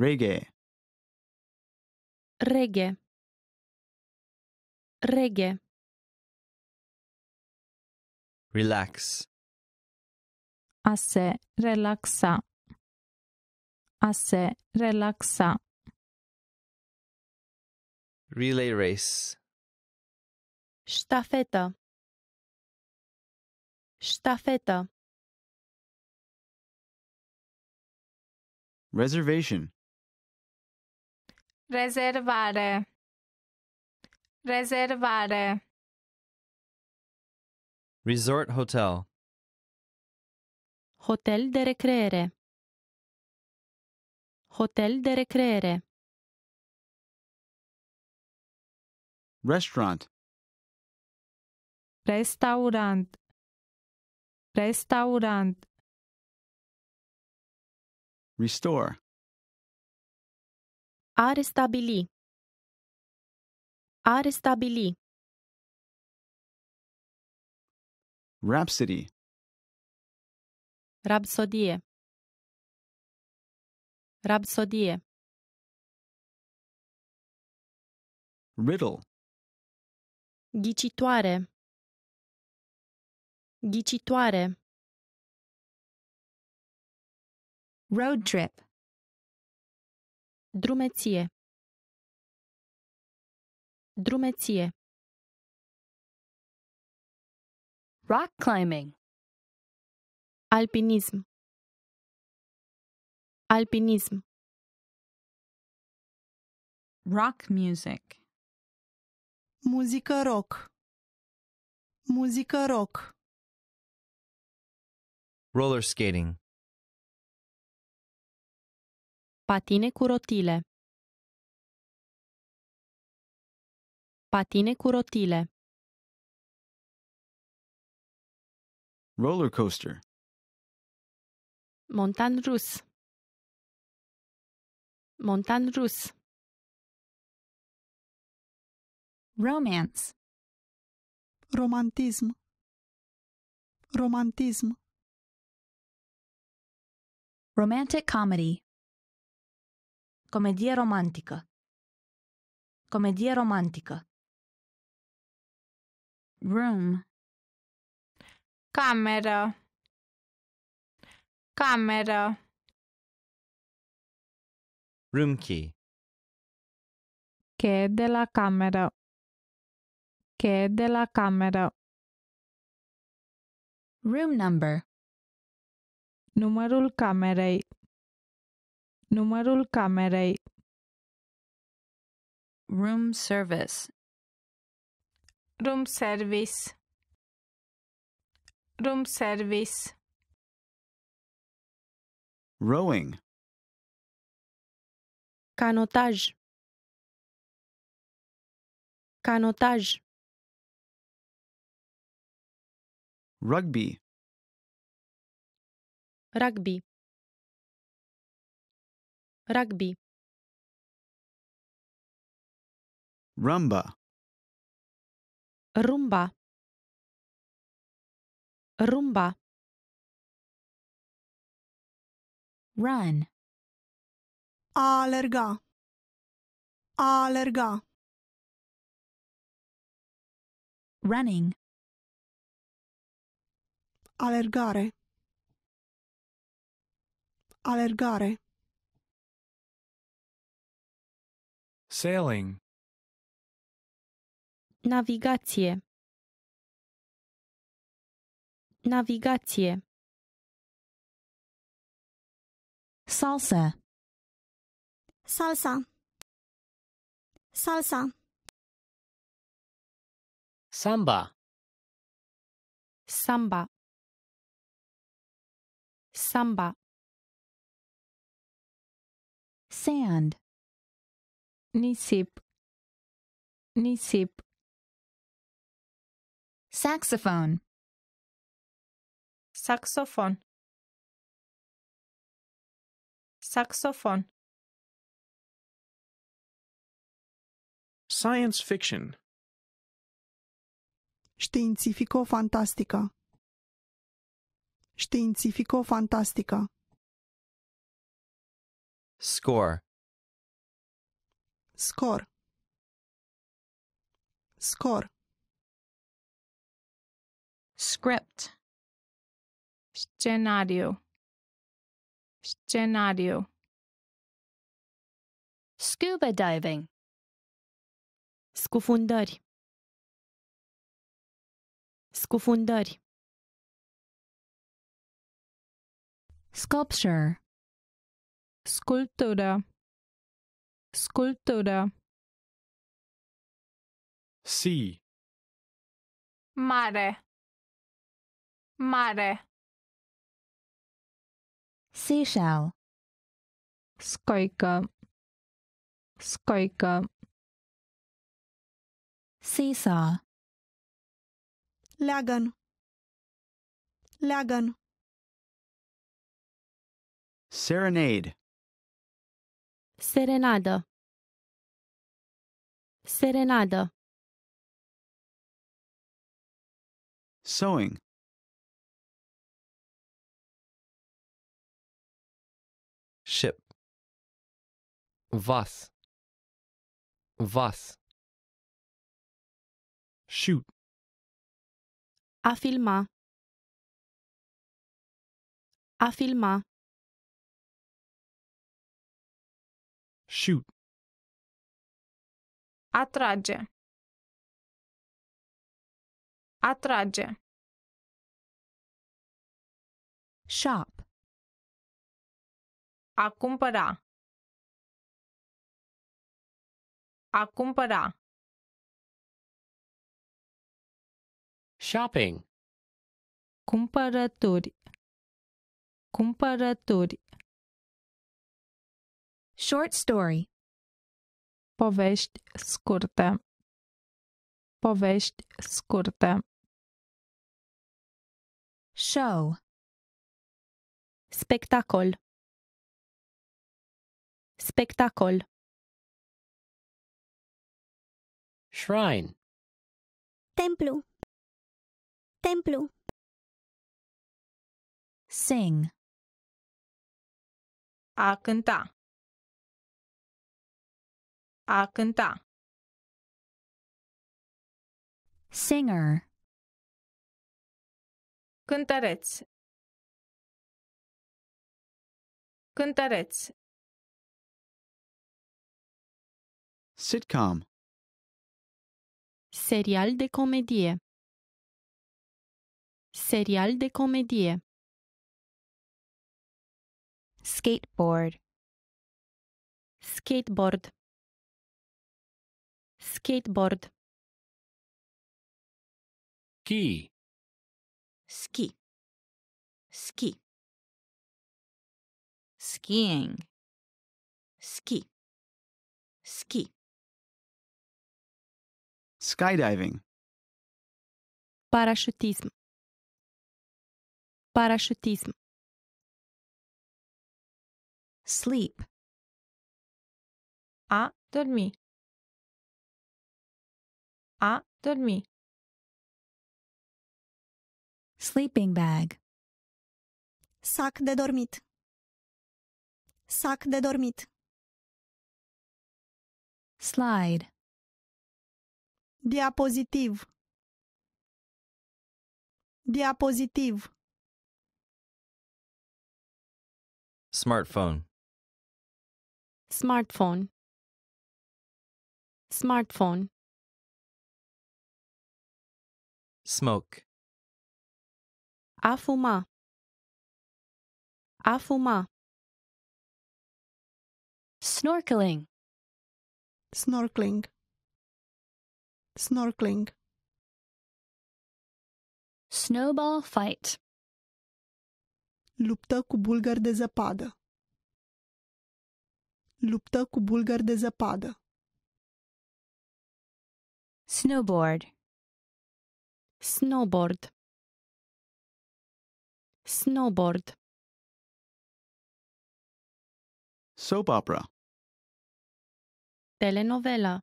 Reggae. Reggae. Reggae. Relax. A se relaxa. A se relaxa. Relay race. Ștafetă. Ștafetă. Reservation. Rezervare. Rezervare. Resort hotel. Hotel de recreere. Hotel de recreere. Restaurant. Restaurant. Restaurant. Restore. A restabili. A restabili. Rhapsody. Rapsodie. Rapsodie. Riddle. Ghicitoare. Ghicitoare. Road trip. Drumeție. Drumeție. Rock climbing. Alpinism. Alpinism. Rock music. Muzică rock. Muzică rock. Roller skating. Patine cu rotile. Patine cu rotile. Roller coaster. Montan rus. Montan rus. Romance. Romantism. Romantism. Romantic comedy. Comedie romantică. Comedie romantică. Room. Cameră. Cameră. Room key. Cheie de la cameră. Cheie de la cameră. Room number. Numărul camerei. Numărul camerei. Room service. Room service. Room service. Rowing. Canotaj. Canotaj. Rugby. Rugby. Rugby. Rumba. Rumba. Rumba. Run. A alerga. Alerga. Running. Alergare. Alergare. Sailing. Navigație. Navigație. Salsa. Salsa. Salsa. Samba. Samba. Samba. Sand. Nisip. Nisip. Saxophone. Saxofon. Saxofon. Science fiction. Științifico-fantastică. Științifico-fantastică. Score. Scor. Scor. Script. Scenario. Scenario. Scuba diving. Scufundări. Scufundări. Sculpture. Sculptură. Sculptură. Sea. Mare. Mare. Seashell. Scoică. Scoică. Seesaw. Leagăn. Leagăn. Serenade. Serenadă. Serenadă. Sewing. Ship. Vas. Vas. Shoot. A filma. A filma. Shoot. Atrage. Atrage. Shop. A cumpăra. A cumpăra. Shopping. Cumpărături. Cumpărături. Short story. Povești scurte. Povești scurte. Show. Spectacol. Spectacol. Shrine. Templu. Templu. Sing. A cânta. A cânta. Singer. Cântăreț. Cântăreț. Sitcom. Serial de comedie. Serial de comedie. Skateboard. Skateboard. Skateboard. Ski. Ski. Ski. Skiing. Ski. Ski. Skydiving. Parașutism. Parașutism. Sleep. A dormi. A dormi. Sleeping bag. Sac de dormit. Sac de dormit. Slide. Diapozitiv. Diapozitiv. Smartphone. Smartphone. Smartphone. Smoke. A fuma. A fuma. Snorkeling. Snorkeling. Snorkeling. Snowball fight. Luptă cu bulgări de zăpadă. Luptă cu bulgări de zăpadă. Snowboard. Snowboard. Snowboard. Soap opera. Telenovela.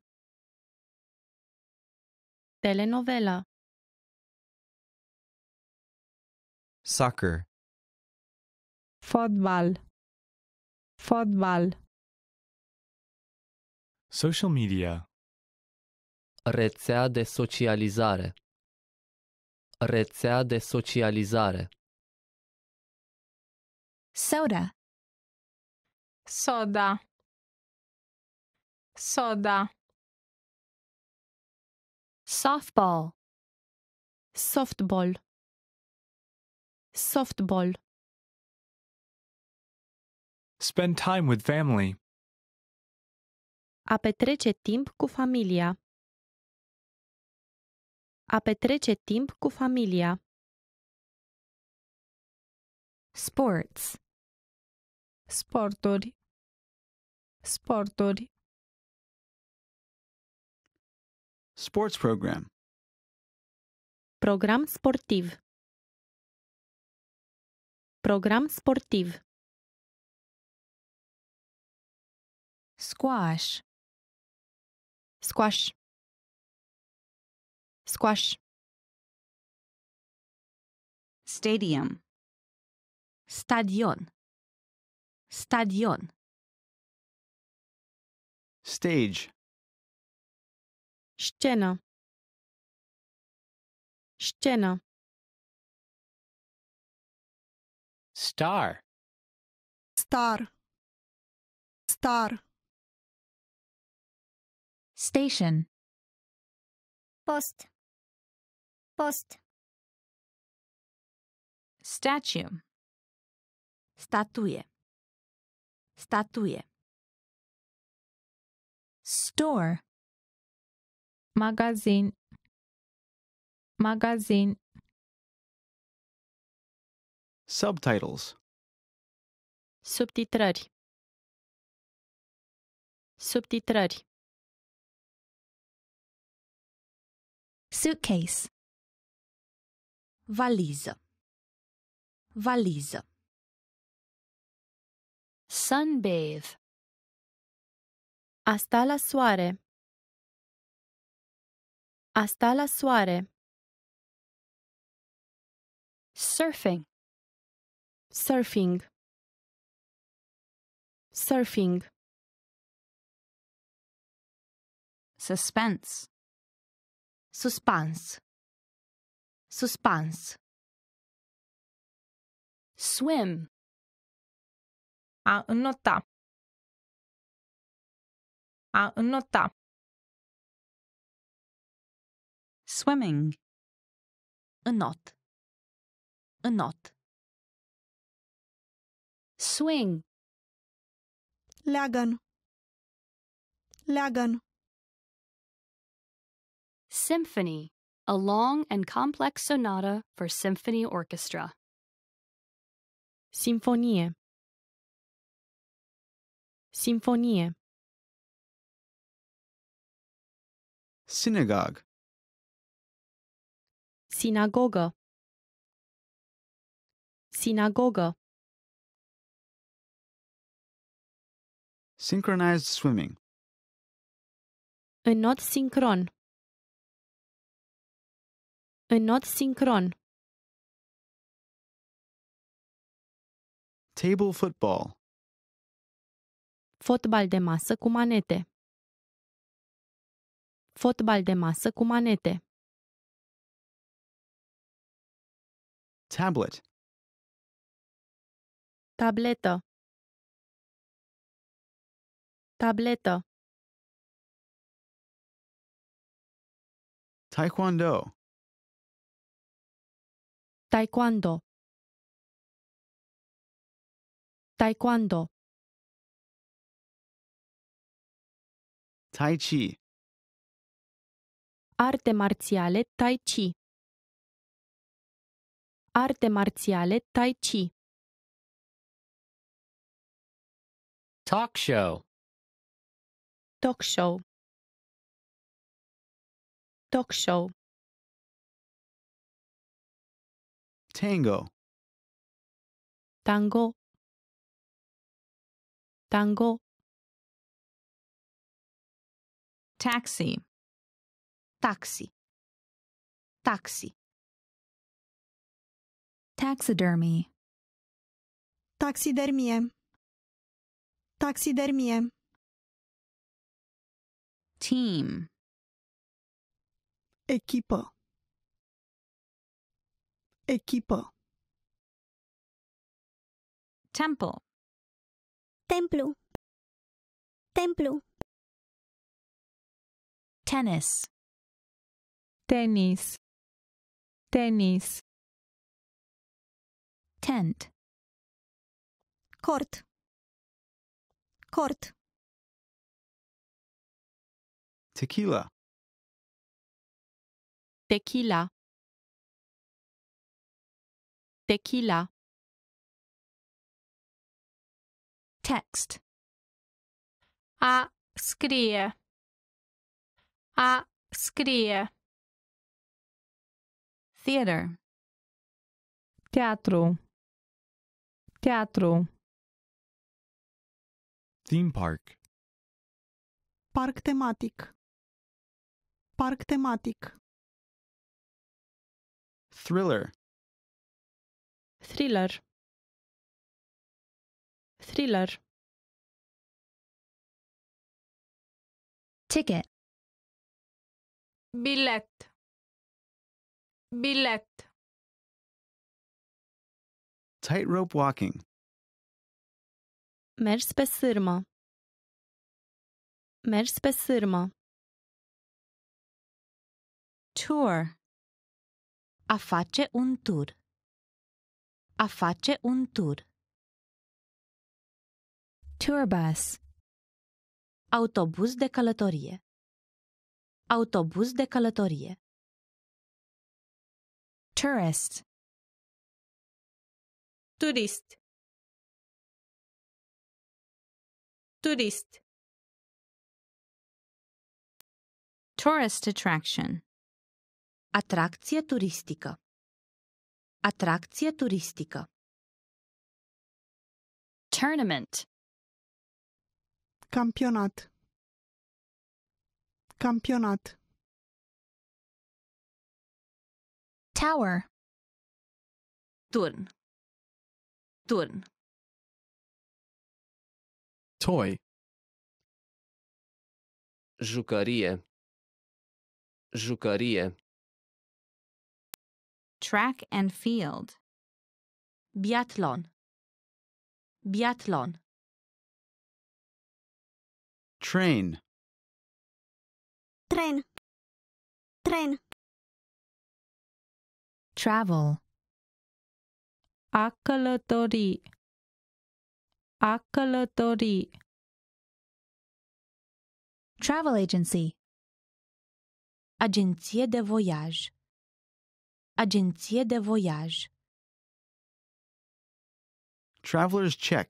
Telenovela. Soccer. Fotbal. Fotbal. Social media. Rețea de socializare. Rețea de socializare. Soda. Soda. Soda. Softball. Softball. Softball. Spend time with family. A petrece timp cu familia. A petrece timp cu familia. Sports. Sporturi. Sporturi. Sports program. Program sportiv. Program sportiv. Squash. Squash. Squash. Stadium. Stadion. Stadion. Stage. Scenă. Scenă. Star. Star. Star. Station. Post. Post. Statue. Statuie. Statuie. Store. Magazin. Magazin. Subtitles. Subtitrări. Subtitrări. Suitcase. Valiză. Valiză. Sunbathe. A sta la soare. A sta la soare. Surfing. Surfing. Surfing. Suspense. Suspans. Suspans. Swim. A înnota. A înnota. Swimming. Înot. Înot. Swing. Leagăn. Leagăn. Symphony. A long and complex sonata for symphony orchestra. Simfonie. Simfonie. Synagogue. Sinagogă. Sinagogă. Synchronized swimming. Înot sincron. Înot sincron. Table football. Fotbal de masă cu manete. Fotbal de masă cu manete. Tablet. Tabletă. Tabletă. Taekwondo. Taekwondo. Taekwondo. Tai Chi. Arte marțiale Tai Chi. Arte marțiale Tai Chi. Talk show. Talk show. Talk show. Tango. Tango. Tango. Taxi. Taxi. Taxi. Taxidermy. Taxidermie. Taxidermie. Team. Echipă. Echipă. Temple. Templu. Templu. Tennis. Tenis. Tenis. Tent. Court. Cort. Tequila. Tequila. Tequila. Text. A scrie. A scrie. Theater. teatro Teatru. Theme park. Parc tematic. Parc tematic. Thriller. Thriller. Thriller. Ticket. Bilet. Bilet. Tightrope walking. Mers pe sârmă. Mers pe sârmă. Tour. A face un tur. A face un tur. Tour bus. Autobuz de călătorie. Autobuz de călătorie. Tourist. Turist. Turist. Tourist attraction. Atracție turistică. Atracție turistică. Tournament. Campionat. Campionat. Tower. Turn. Turn. Toy. Jucărie. Jucărie. Track and field. Biathlon. Biathlon. Train. Tren. Tren. Travel. A călători. A călători. Travel agency. Agenție de voiaj. Agenție de voiaj. Traveler's check.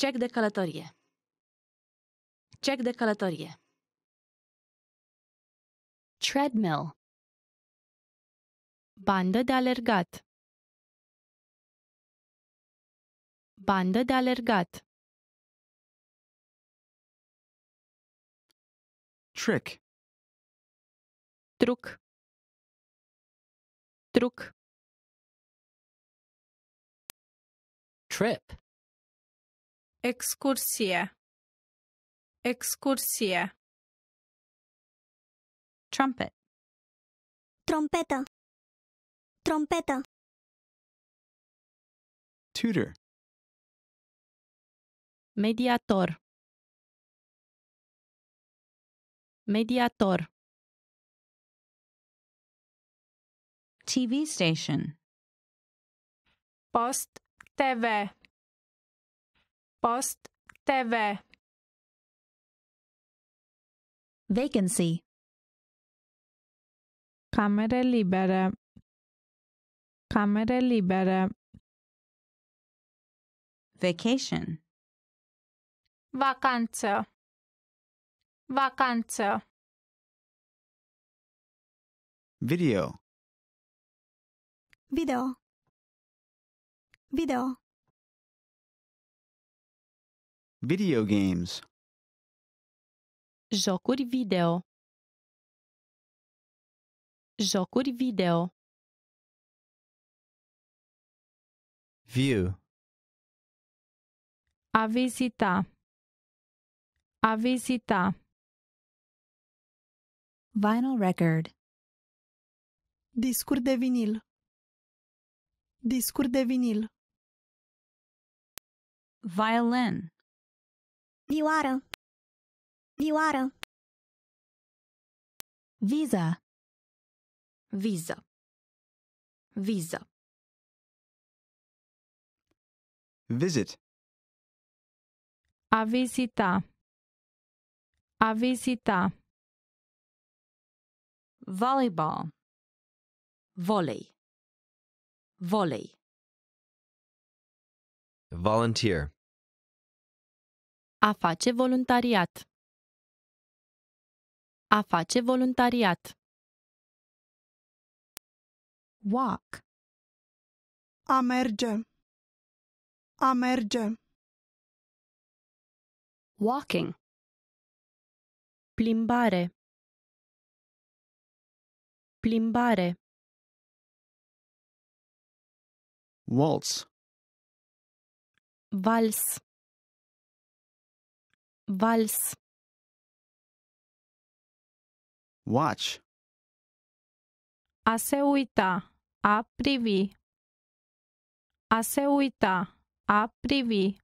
Cec de călătorie. Cec de călătorie. Treadmill. Bandă de alergat. Bandă de alergat. Trick. Truc. Truc. Trip. Excursie. Excursie. Trumpet. Trompetă. Trompetă. Tutor. Mediator. Mediator. TV station. Post TV. Post TV. Vacancy. Camere libere. Camere libere. Vacation. Vacanță. Vacanță. Video. Video. Video. Video games. Jocuri video. Jocuri video. View. A vizita. A vizita. Vinyl record. Discuri de vinil. Discuri de vinil. Violin. Vioară. Vioară. Visa. Viză. Viză. Visit. A vizita. A vizita. Volleyball. Volei. Volei. Volunteer. A face voluntariat. A face voluntariat. Walk. A merge. A merge. Walking. Plimbare. Plimbare. Waltz. Vals. Vals. Watch. A se uita. A privi. A se uita. A privi.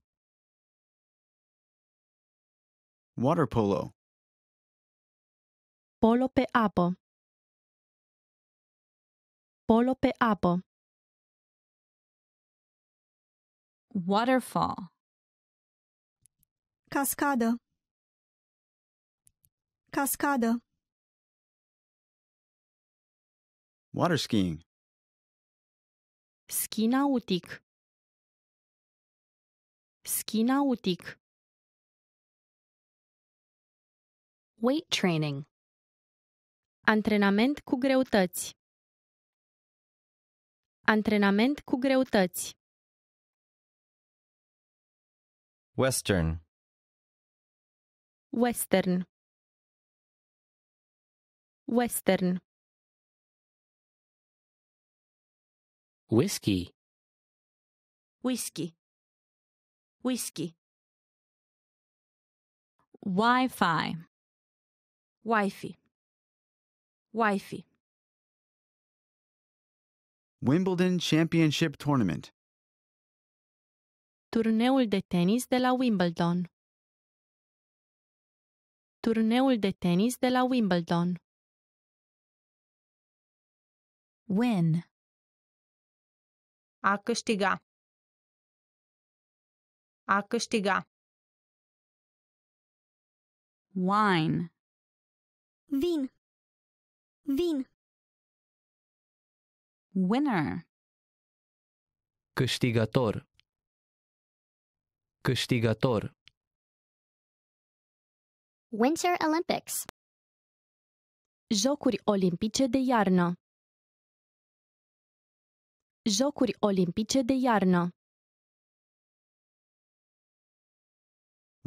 Water polo. Polo pe apă. Polo pe apă. Waterfall. Cascadă. Cascadă. Water skiing. Schi nautic. Schi nautic. Weight training. Antrenament cu greutăți. Antrenament cu greutăți. Western. Western. Western. Whiskey. Whiskey. Whisky. Wi-Fi. Wi-Fi. Wi-Fi. Wimbledon Championship Tournament. Turneul de tenis de la Wimbledon. Turneul de tenis de la Wimbledon. Win. A câștiga. A câștiga. Wine. Vin. Vin. Winner. Câștigător. Câștigător. Winter Olympics. Jocuri olimpice de iarnă. Jocuri olimpice de iarnă.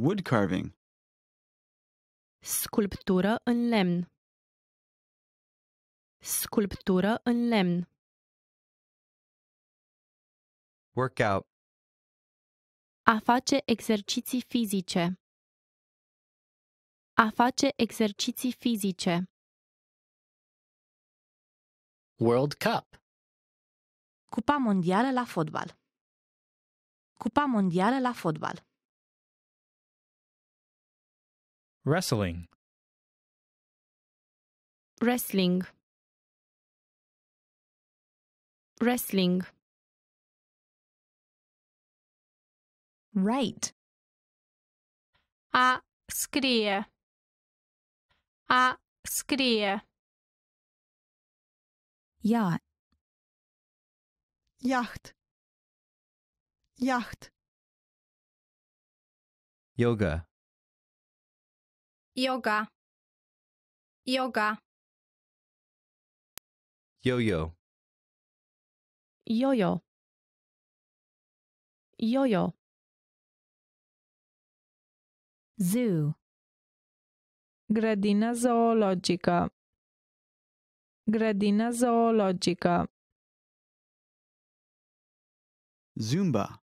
Wood carving. Sculptură în lemn. Sculptură în lemn. Workout. A face exerciții fizice. A face exerciții fizice. World Cup. Cupa mondială la fotbal. Cupa mondială la fotbal. Wrestling. Wrestling. Wrestling. Write. A scrie. A scrie. Yacht. Yacht. Yacht. Yoga. Yoga. Yoga. Yo-yo. Yo-yo. Yo-yo. Zoo. Grădină zoologică. Grădină zoologică. Zumba.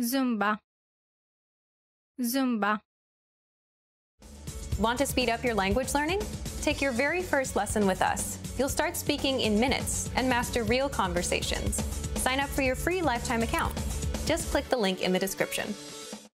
Zumba. Zumba. Want to speed up your language learning? Take your very first lesson with us. You'll start speaking in minutes and master real conversations. Sign up for your free lifetime account. Just click the link in the description.